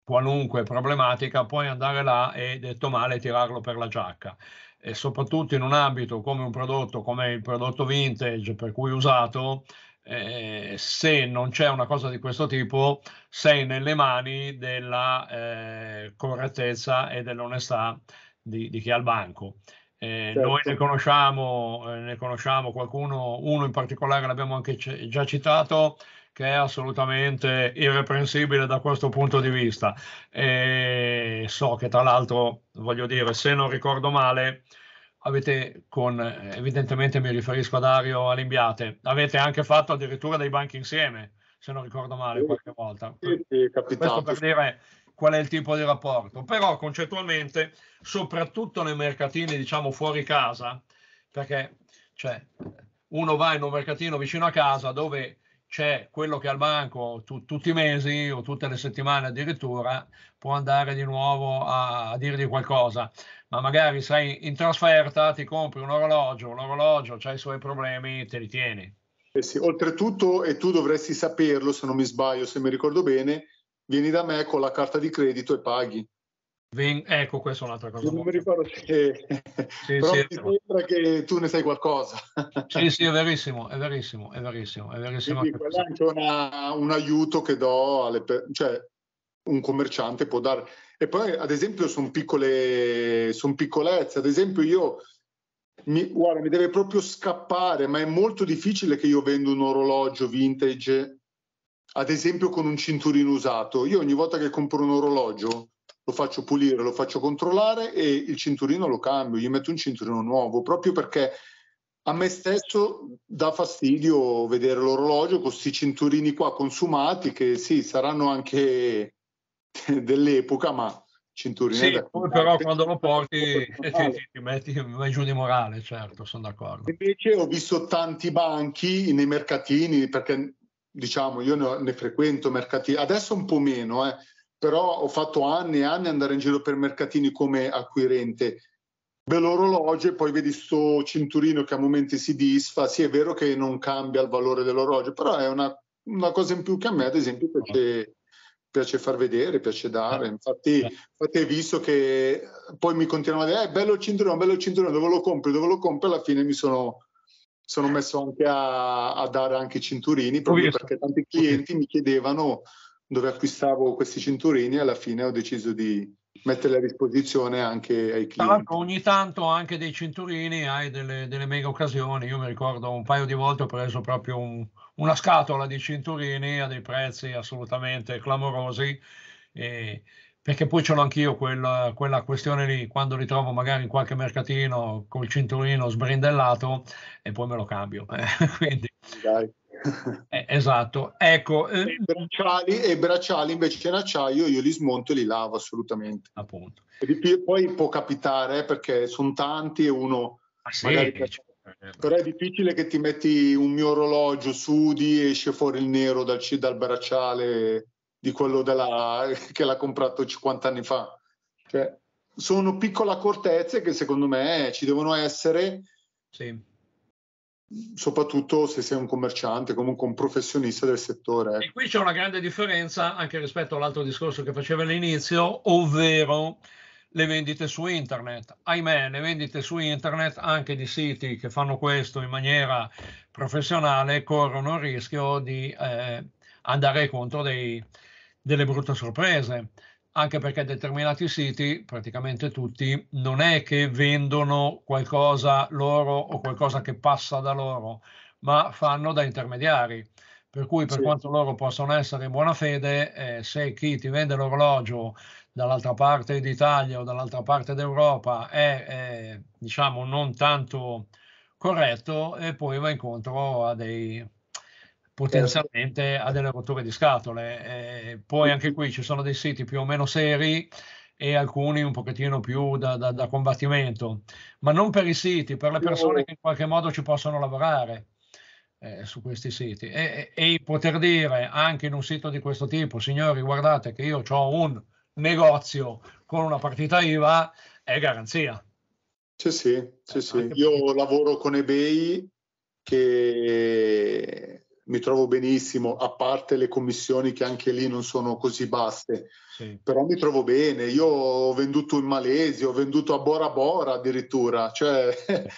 qualunque problematica, puoi andare là e detto male tirarlo per la giacca. E soprattutto in un ambito come un prodotto come il prodotto vintage, per cui usato, eh, se non c'è una cosa di questo tipo, sei nelle mani della eh, correttezza e dell'onestà di, di chi ha il banco. Eh, certo. Noi ne conosciamo, eh, ne conosciamo qualcuno, uno in particolare l'abbiamo anche c- già citato, che è assolutamente irreprensibile da questo punto di vista. E so che tra l'altro, voglio dire, se non ricordo male, avete con, evidentemente mi riferisco a Dario Alimbiate, avete anche fatto addirittura dei banchi insieme, se non ricordo male, qualche volta. Sì, sì, Questo per dire qual è il tipo di rapporto. Però concettualmente, soprattutto nei mercatini, diciamo, fuori casa, perché cioè, uno va in un mercatino vicino a casa dove c'è quello che al banco tu, tutti i mesi o tutte le settimane addirittura può andare di nuovo a, a dirgli qualcosa ma magari sei in trasferta, ti compri un orologio, un orologio ha i suoi problemi, te li tieni. Eh sì, oltretutto, e tu dovresti saperlo se non mi sbaglio, se mi ricordo bene, vieni da me con la carta di credito e paghi. Ven- ecco, questa è un'altra cosa. Non mi ricordo che... Sì, Però sì, mi sembra che tu ne sai qualcosa. Sì, sì, è verissimo, è verissimo, è verissimo. È verissimo Quindi quello è anche una, un aiuto che do alle... Per... cioè un commerciante può dare E poi, ad esempio, sono piccole, son piccolezze. Ad esempio, io mi, guarda, mi deve proprio scappare, ma è molto difficile che io venda un orologio vintage, ad esempio con un cinturino usato. Io ogni volta che compro un orologio lo faccio pulire, lo faccio controllare e il cinturino lo cambio, gli metto un cinturino nuovo, proprio perché a me stesso dà fastidio vedere l'orologio con questi cinturini qua consumati che sì, saranno anche dell'epoca, ma cinturini sì, poi però quando lo porti ti, ti, ti metti giù di morale, certo, sono d'accordo. Invece ho visto tanti banchi nei mercatini, perché diciamo io ne, ne frequento mercatini, adesso un po' meno, eh, però ho fatto anni e anni andare in giro per mercatini come acquirente. Bell'orologio e poi vedi sto cinturino che a momenti si disfa, sì è vero che non cambia il valore dell'orologio, però è una, una cosa in più che a me ad esempio piace, piace far vedere, piace dare. Infatti, infatti hai visto che poi mi continuano a dire, eh, bello il cinturino, bello il cinturino, dove lo compri, dove lo compri? Alla fine mi sono, sono messo anche a, a, dare anche i cinturini, proprio perché tanti clienti mi chiedevano dove acquistavo questi cinturini alla fine ho deciso di metterli a disposizione anche ai clienti. ogni tanto anche dei cinturini hai delle, delle, mega occasioni. Io mi ricordo un paio di volte ho preso proprio un, una scatola di cinturini a dei prezzi assolutamente clamorosi. E, perché poi ce l'ho anch'io quella, quella, questione lì, quando li trovo magari in qualche mercatino col cinturino sbrindellato e poi me lo cambio. Quindi, Dai. Eh, esatto, ecco. Eh, e, bracciali, e bracciali invece in acciaio io li smonto e li lavo assolutamente. Appunto. E poi può capitare eh, perché sono tanti e uno ah, sì, magari... Però è difficile che ti metti un mio orologio, sudi e esce fuori il nero dal, dal bracciale di quello della, che l'ha comprato 50 anni fa. Cioè, sono piccole accortezze che secondo me ci devono essere. Sì soprattutto se sei un commerciante, comunque un professionista del settore. E qui c'è una grande differenza anche rispetto all'altro discorso che facevo all'inizio, ovvero le vendite su internet. Ahimè, le vendite su internet anche di siti che fanno questo in maniera professionale corrono il rischio di eh, andare contro dei, delle brutte sorprese anche perché determinati siti, praticamente tutti, non è che vendono qualcosa loro o qualcosa che passa da loro, ma fanno da intermediari. Per cui per sì. quanto loro possono essere in buona fede, eh, se chi ti vende l'orologio dall'altra parte d'Italia o dall'altra parte d'Europa è, è diciamo non tanto corretto e poi va incontro a dei, potenzialmente a delle rotture di scatole. Eh, poi anche qui ci sono dei siti più o meno seri e alcuni un pochettino più da, da, da combattimento, ma non per i siti, per le persone che in qualche modo ci possono lavorare. Eh, su questi siti e, e, e, poter dire anche in un sito di questo tipo, signori, guardate che io ho un negozio con una partita IVA, è garanzia. Sì, sì, sì, eh, sì. Io lavoro con eBay che mi trovo benissimo, a parte le commissioni che anche lì non sono così basse, sì. però mi trovo bene. Io ho venduto in Malesia, ho venduto a Bora Bora addirittura, cioè...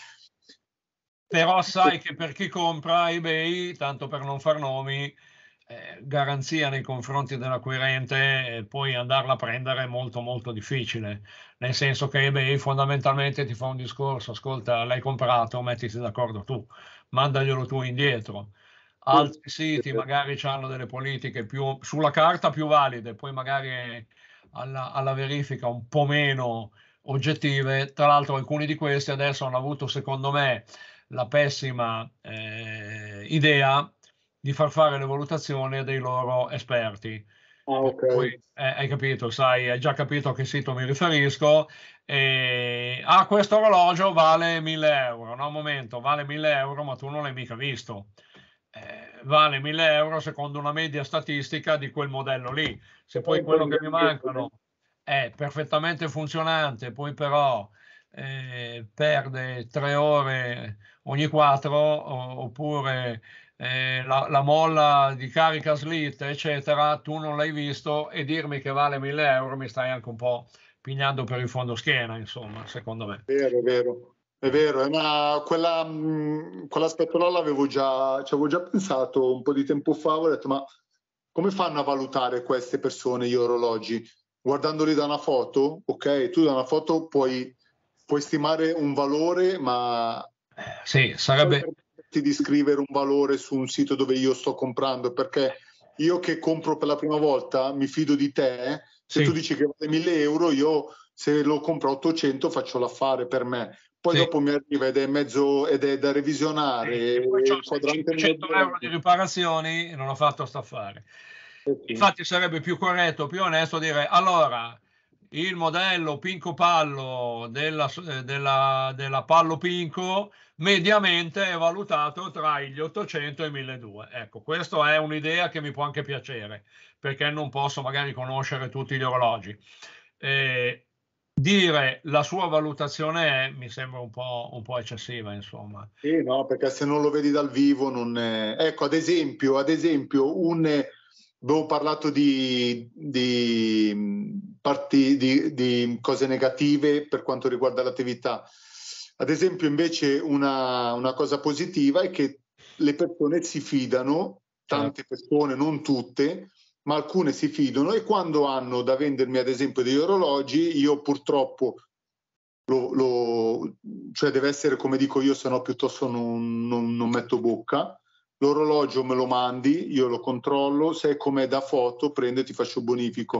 però sai che per chi compra eBay, tanto per non far nomi, eh, garanzia nei confronti dell'acquirente, eh, poi andarla a prendere è molto molto difficile, nel senso che eBay fondamentalmente ti fa un discorso, ascolta, l'hai comprato, mettiti d'accordo tu, mandaglielo tu indietro altri siti magari hanno delle politiche più sulla carta più valide, poi magari alla, alla, verifica un po' meno oggettive. Tra l'altro alcuni di questi adesso hanno avuto, secondo me, la pessima eh, idea di far fare le valutazioni dei loro esperti. Ah, okay. Poi, eh, hai capito, sai, hai già capito a che sito mi riferisco. E, ah, questo orologio vale 1000 euro. No, un momento, vale 1000 euro, ma tu non l'hai mica visto eh, vale 1000 euro secondo una media statistica di quel modello lì. Se poi quello che mi mancano è perfettamente funzionante, poi però eh, perde tre ore ogni quattro, oppure eh, la, la, molla di carica slit, eccetera, tu non l'hai visto e dirmi che vale 1000 euro mi stai anche un po' pignando per il fondo schiena, insomma, secondo me. Vero, vero. È vero, è una, quella, mh, quell'aspetto là l'avevo già, ci avevo già pensato un po' di tempo fa, ho detto ma come fanno a valutare queste persone gli orologi? guardandoli da una foto, ok, tu da una foto puoi, puoi stimare un valore, ma sì, sarebbe di scrivere un valore su un sito dove io sto comprando, perché io che compro per la prima volta mi fido di te, se sì. tu dici che vale 1000 euro, io se lo compro a 800 faccio l'affare per me. Poi sì. dopo mi arriva ed è, mezzo, ed è da revisionare. Sì, e poi 500 euro di riparazioni non ho fatto sta affare. Infatti sarebbe più corretto, più onesto dire allora il modello Pinco Pallo della, della, della Pallo Pinco mediamente è valutato tra gli 800 e i 1200. Ecco, questa è un'idea che mi può anche piacere perché non posso magari conoscere tutti gli orologi. Eh, dire la sua valutazione è, mi sembra un po', un po', eccessiva, insomma. Sì, no, perché se non lo vedi dal vivo non è... Ecco, ad esempio, ad esempio un Avevo parlato di, di, parti, di, di, cose negative per quanto riguarda l'attività. Ad esempio, invece, una, una, cosa positiva è che le persone si fidano, tante certo. persone, non tutte, ma alcune si fidano e quando hanno da vendermi, ad esempio, degli orologi, io purtroppo lo, lo, cioè deve essere come dico io, se no piuttosto non, non, non metto bocca l'orologio me lo mandi, io lo controllo, se è come da foto prendo e ti faccio bonifico.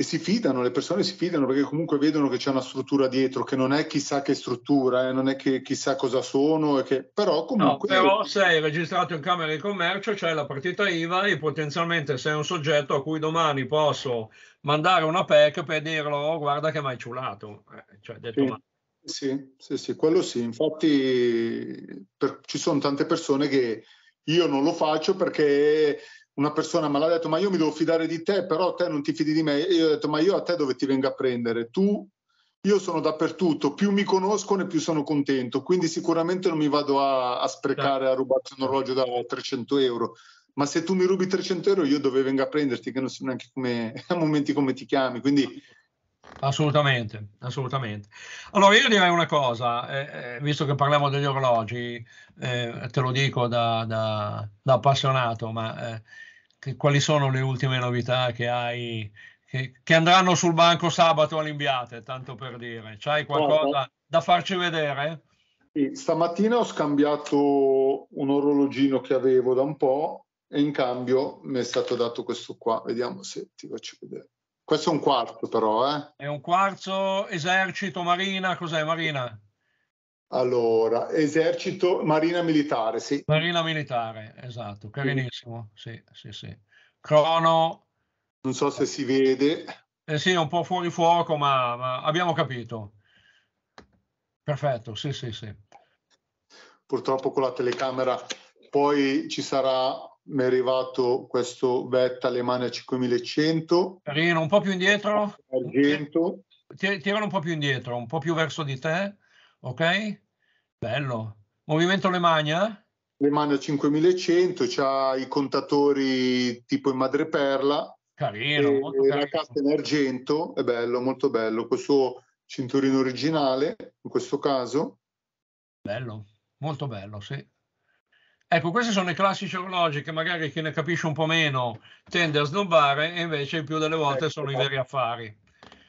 E si fidano, le persone si fidano perché comunque vedono che c'è una struttura dietro, che non è chissà che struttura, eh, non è che chissà cosa sono, che... però comunque... No, però se hai registrato in Camera di Commercio c'è la partita IVA e potenzialmente sei un soggetto a cui domani posso mandare una PEC per dirlo oh, guarda che mai ciulato. Eh, cioè, detto sì. Ma... Sì, sì, sì, quello sì. Infatti per, ci sono tante persone che io non lo faccio perché una persona me l'ha detto ma io mi devo fidare di te, però te non ti fidi di me. E io ho detto ma io a te dove ti vengo a prendere? Tu, io sono dappertutto, più mi conoscono e più sono contento, quindi sicuramente non mi vado a, a sprecare, a rubarti un orologio da 300 euro. Ma se tu mi rubi 300 euro, io dove vengo a prenderti? Che non so neanche come, a momenti come ti chiami. Quindi Assolutamente, assolutamente. Allora io direi una cosa, eh, eh, visto che parliamo degli orologi, eh, te lo dico da, da, da appassionato, ma eh, che, quali sono le ultime novità che hai, che, che, andranno sul banco sabato all'Imbiate, tanto per dire? C'hai qualcosa da farci vedere? Sì, stamattina ho scambiato un orologino che avevo da un po' e in cambio mi è stato dato questo qua, vediamo se ti faccio vedere. Questo è un quarzo però, eh? È un quarzo esercito, marina, cos'è marina? Allora, esercito, marina militare, sì. Marina militare, esatto, carinissimo, sì, sì, sì. Crono... Non so se si vede. Eh sì, è un po' fuori fuoco, ma, ma abbiamo capito. Perfetto, sì, sì, sì. Purtroppo con la telecamera poi ci sarà mi è arrivato questo Vetta Alemania 5100. Carino, un po' più indietro. Argento. Tirano un po' più indietro, un po' più verso di te. Ok? Bello. Movimento Alemania? Alemania 5100, c'ha i contatori tipo in madreperla. Carino, molto carino. La cassa in argento, è bello, molto bello. Questo cinturino originale, in questo caso. Bello, molto bello, sì. Ecco, questi sono i classici orologi che magari chi ne capisce un po' meno tende a snobbare e invece più delle volte ecco, sono i veri affari.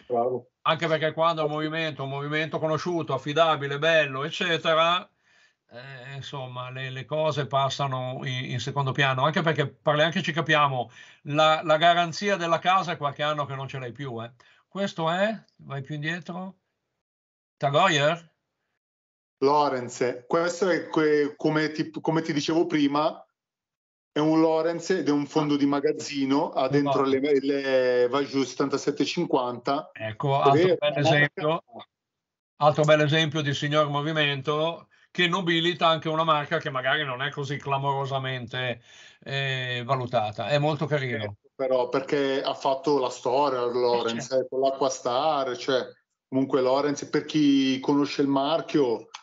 Bravo. Anche perché quando è un movimento, un movimento conosciuto, affidabile, bello, eccetera, eh, insomma, le, le, cose passano in, in, secondo piano. Anche perché, parli, anche ci capiamo, la, la, garanzia della casa è qualche anno che non ce l'hai più. Eh. Questo è, vai più indietro, Tagoyer? Lorenz, questo è que, come, ti, come, ti, dicevo prima, è un Lorenz ed è un fondo di magazzino, ha dentro le, le Vaju 7750. Ecco, altro bel, esempio, altro bel esempio di signor movimento che nobilita anche una marca che magari non è così clamorosamente eh, valutata. È molto carino. Eh, però perché ha fatto la storia Lorenz, eh, con l'acqua star, cioè comunque Lorenz per chi conosce il marchio eh,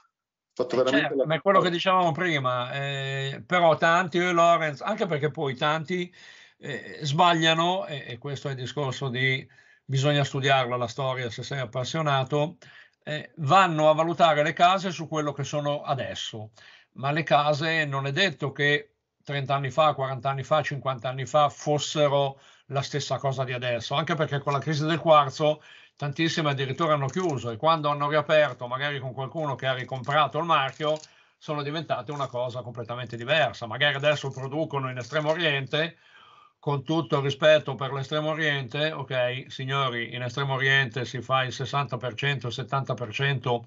certo, la... ma è quello che dicevamo prima, eh, però tanti, io e Lorenz, anche perché poi tanti eh, sbagliano, e, e, questo è il discorso di bisogna studiarla la storia se sei appassionato, eh, vanno a valutare le case su quello che sono adesso, ma le case non è detto che 30 anni fa, 40 anni fa, 50 anni fa fossero la stessa cosa di adesso, anche perché con la crisi del quarzo tantissime addirittura hanno chiuso e quando hanno riaperto, magari con qualcuno che ha ricomprato il marchio, sono diventate una cosa completamente diversa. Magari adesso producono in Estremo Oriente, con tutto il rispetto per l'Estremo Oriente, ok, signori, in Estremo Oriente si fa il 60%, il 70%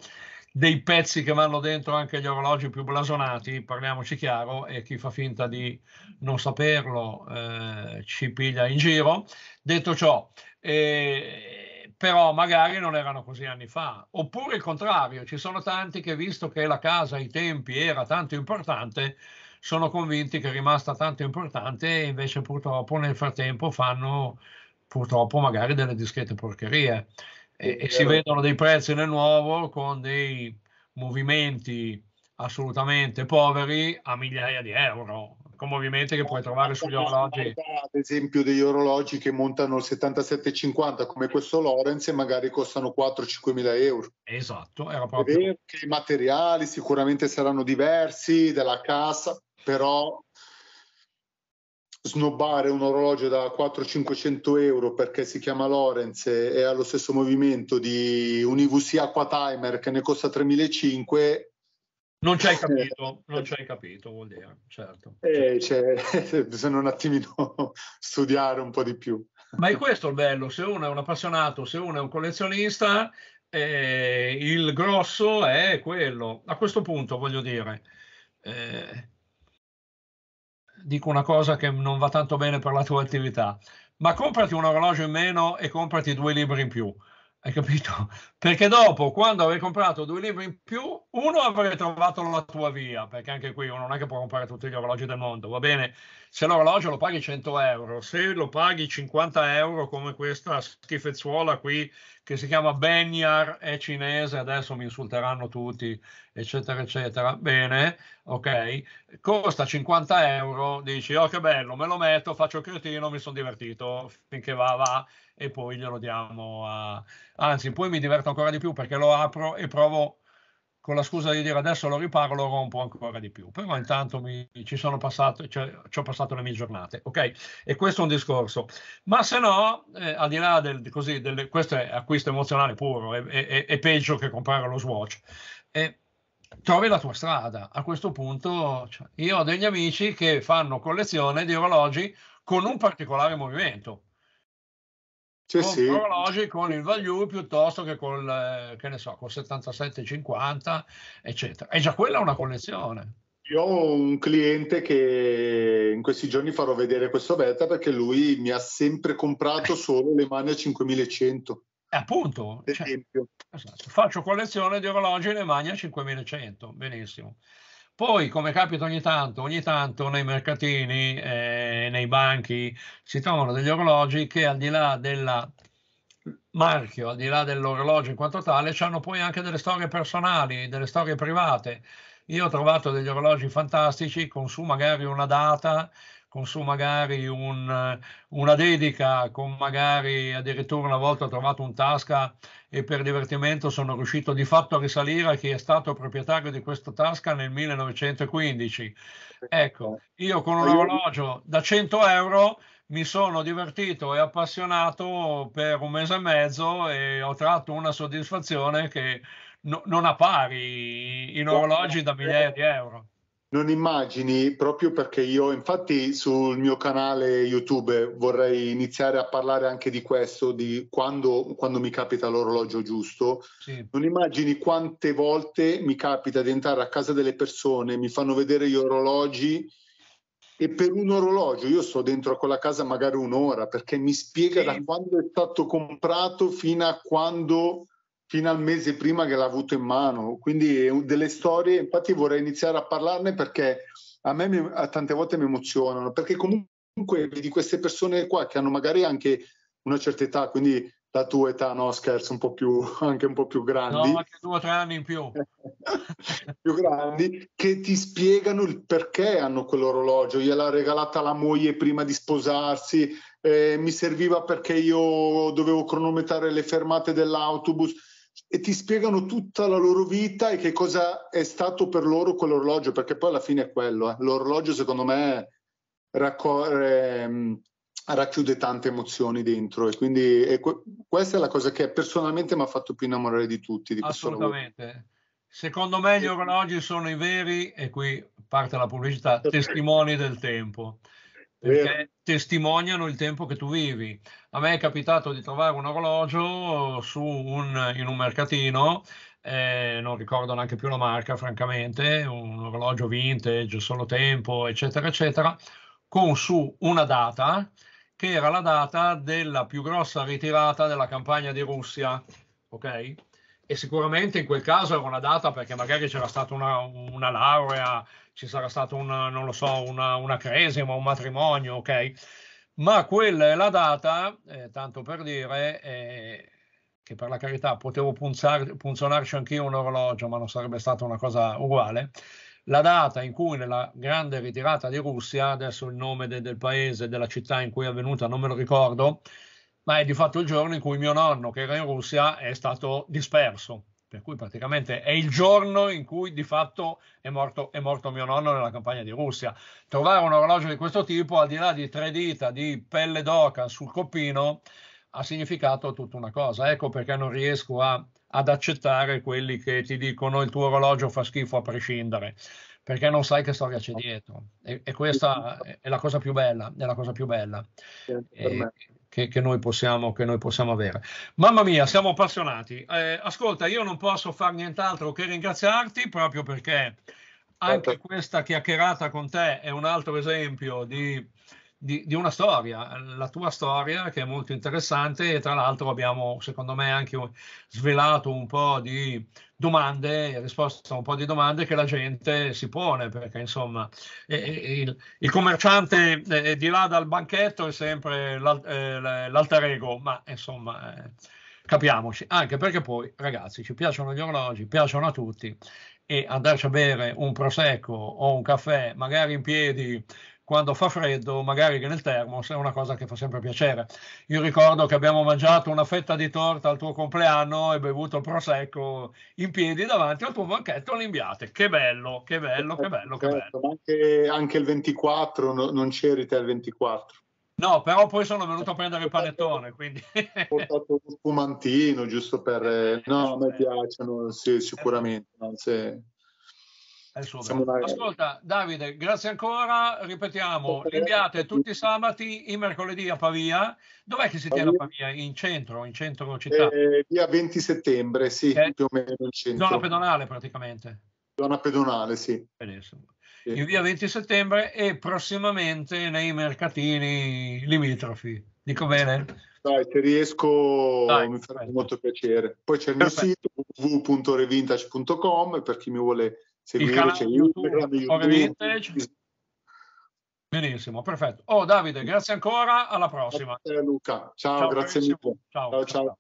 dei pezzi che vanno dentro anche gli orologi più blasonati, parliamoci chiaro, e chi fa finta di non saperlo eh, ci piglia in giro. Detto ciò, eh, però magari non erano così anni fa, oppure il contrario, ci sono tanti che visto che la casa ai tempi era tanto importante, sono convinti che è rimasta tanto importante e invece purtroppo nel frattempo fanno purtroppo magari delle discrete porcherie. E, e si vedono dei prezzi nel nuovo con dei movimenti assolutamente poveri a migliaia di euro con movimenti che puoi trovare sugli orologi. Ad esempio degli orologi che montano il 7750 come questo Lorenz e magari costano 4-5 mila euro. Esatto, era proprio... È vero che i materiali sicuramente saranno diversi della casa, però snobbare un orologio da 400-500 euro perché si chiama Lorenz e ha lo stesso movimento di un IVC Aqua Timer che ne costa 3.500 non ci hai capito, non ci hai capito, vuol dire, certo. Eh, cioè, bisogna un attimino studiare un po' di più. Ma è questo il bello, se uno è un appassionato, se uno è un collezionista, eh, il grosso è quello. A questo punto voglio dire, eh, dico una cosa che non va tanto bene per la tua attività, ma comprati un orologio in meno e comprati due libri in più. Hai capito? Perché dopo, quando avrei comprato due libri in più, uno avrei trovato la tua via, perché anche qui uno non è che può comprare tutti gli orologi del mondo, va bene? Se l'orologio lo paghi 100 euro, se lo paghi 50 euro come questa schifezzuola qui che si chiama Benyar, è cinese, adesso mi insulteranno tutti, eccetera, eccetera, bene, ok, costa 50 euro, dici, oh che bello, me lo metto, faccio il cretino, mi sono divertito, finché va, va, e poi glielo diamo a... Anzi, poi mi diverto ancora di più perché lo apro e provo con la scusa di dire adesso lo riparo, lo rompo ancora di più. Però intanto mi, ci sono passato, cioè, ci ho passato le mie giornate, ok? E questo è un discorso. Ma se no, eh, al di là del, così, del, questo è acquisto emozionale puro, è, è, è peggio che comprare lo Swatch. E, trovi la tua strada. A questo punto cioè, io ho degli amici che fanno collezione di orologi con un particolare movimento sì, con sì. orologi con il value piuttosto che col, eh, che ne so, col 7750, eccetera. E già quella è una collezione. Io ho un cliente che in questi giorni farò vedere questo beta perché lui mi ha sempre comprato solo le mani a 5100. Eh, appunto, cioè, esatto. faccio collezione di orologi e le mani a 5100, benissimo. Poi, come capita ogni tanto, ogni tanto nei mercatini, eh, nei banchi, si trovano degli orologi che al di là del marchio, al di là dell'orologio in quanto tale, hanno poi anche delle storie personali, delle storie private. Io ho trovato degli orologi fantastici con su magari una data con su magari un, una dedica, con magari addirittura una volta ho trovato un tasca e per divertimento sono riuscito di fatto a risalire a chi è stato proprietario di questa tasca nel 1915. Ecco, io con un orologio da 100 euro mi sono divertito e appassionato per un mese e mezzo e ho tratto una soddisfazione che no, non ha pari in orologi da migliaia di euro non immagini proprio perché io infatti sul mio canale YouTube vorrei iniziare a parlare anche di questo, di quando, quando mi capita l'orologio giusto. Sì. Non immagini quante volte mi capita di entrare a casa delle persone, mi fanno vedere gli orologi e per un orologio io sto dentro a quella casa magari un'ora perché mi spiega sì. da quando è stato comprato fino a quando fino al mese prima che l'ha avuto in mano. Quindi delle storie, infatti vorrei iniziare a parlarne perché a me mi, a tante volte mi emozionano, perché comunque vedi queste persone qua che hanno magari anche una certa età, quindi la tua età, no scherzo, un po' più, anche un po' più grandi. No, anche due o tre anni in più. più grandi, che ti spiegano il perché hanno quell'orologio. Gliel'ha regalata la moglie prima di sposarsi, eh, mi serviva perché io dovevo cronometrare le fermate dell'autobus e ti spiegano tutta la loro vita e che cosa è stato per loro quell'orologio, perché poi alla fine è quello. Eh. L'orologio, secondo me, racco- ehm, racchiude tante emozioni dentro e quindi e que- questa è la cosa che personalmente mi ha fatto più innamorare di tutti. Di Assolutamente. Secondo me gli orologi sono i veri, e qui parte la pubblicità, testimoni del tempo, perché testimoniano il tempo che tu vivi. A me è capitato di trovare un orologio un, in un mercatino, eh, non ricordo neanche più la marca, francamente, un orologio vintage, solo tempo, eccetera, eccetera, con su una data che era la data della più grossa ritirata della campagna di Russia, ok? E sicuramente in quel caso era una data perché magari c'era stata una, una laurea, ci sarà stata una, non lo so, una, una cresima, un matrimonio, ok? Ma quella è la data, eh, tanto per dire, eh, che per la carità potevo punzar, punzonarci anch'io un orologio, ma non sarebbe stata una cosa uguale. La data in cui nella grande ritirata di Russia, adesso il nome de, del paese, della città in cui è avvenuta, non me lo ricordo, ma è di fatto il giorno in cui mio nonno, che era in Russia, è stato disperso. Per cui praticamente è il giorno in cui di fatto è morto, è morto mio nonno nella campagna di Russia. Trovare un orologio di questo tipo, al di là di tre dita di pelle d'oca sul coppino, ha significato tutta una cosa. Ecco perché non riesco a, ad accettare quelli che ti dicono il tuo orologio fa schifo a prescindere perché non sai che storia c'è dietro. E, e questa è la cosa più bella, è la cosa più bella. E, che, che, noi possiamo, che, noi possiamo, avere. Mamma mia, siamo appassionati. Eh, ascolta, io non posso fare nient'altro che ringraziarti proprio perché anche questa chiacchierata con te è un altro esempio di di, di, una storia, la tua storia che è molto interessante e tra l'altro abbiamo secondo me anche svelato un po' di domande, risposto a un po' di domande che la gente si pone perché insomma il, il commerciante eh, di là dal banchetto è sempre eh, l'alter ego, ma insomma eh, capiamoci, anche perché poi ragazzi ci piacciono gli orologi, piacciono a tutti e andarci a bere un prosecco o un caffè magari in piedi quando fa freddo, magari che nel termos, è una cosa che fa sempre piacere. Io ricordo che abbiamo mangiato una fetta di torta al tuo compleanno e bevuto il prosecco in piedi davanti al tuo banchetto all'imbiate. Che bello, che bello, che bello, che certo, bello. Anche, anche, il 24, no, non c'eri te il 24. No, però poi sono venuto a prendere il panettone, quindi... Ho portato un spumantino, giusto per... Eh, no, a me piacciono, sì, sicuramente. No, se Ascolta Davide, grazie ancora, ripetiamo, l'inviate tutti i sabati, i mercoledì a Pavia. Dov'è che si tiene a Pavia? In centro, in centro città? Eh, via 20 settembre, sì, eh, più o meno in centro. Zona pedonale praticamente. Zona pedonale, sì. Benissimo. Sì. In via 20 settembre e prossimamente nei mercatini limitrofi. Dico bene? Dai, se riesco Dai, mi farebbe molto piacere. Poi c'è il perfetto. mio sito www.revintage.com per chi mi vuole seguire, c'è YouTube, YouTube. Benissimo, perfetto. Oh Davide, grazie ancora, alla prossima. Grazie Luca, ciao, ciao grazie mille. ciao. ciao. ciao.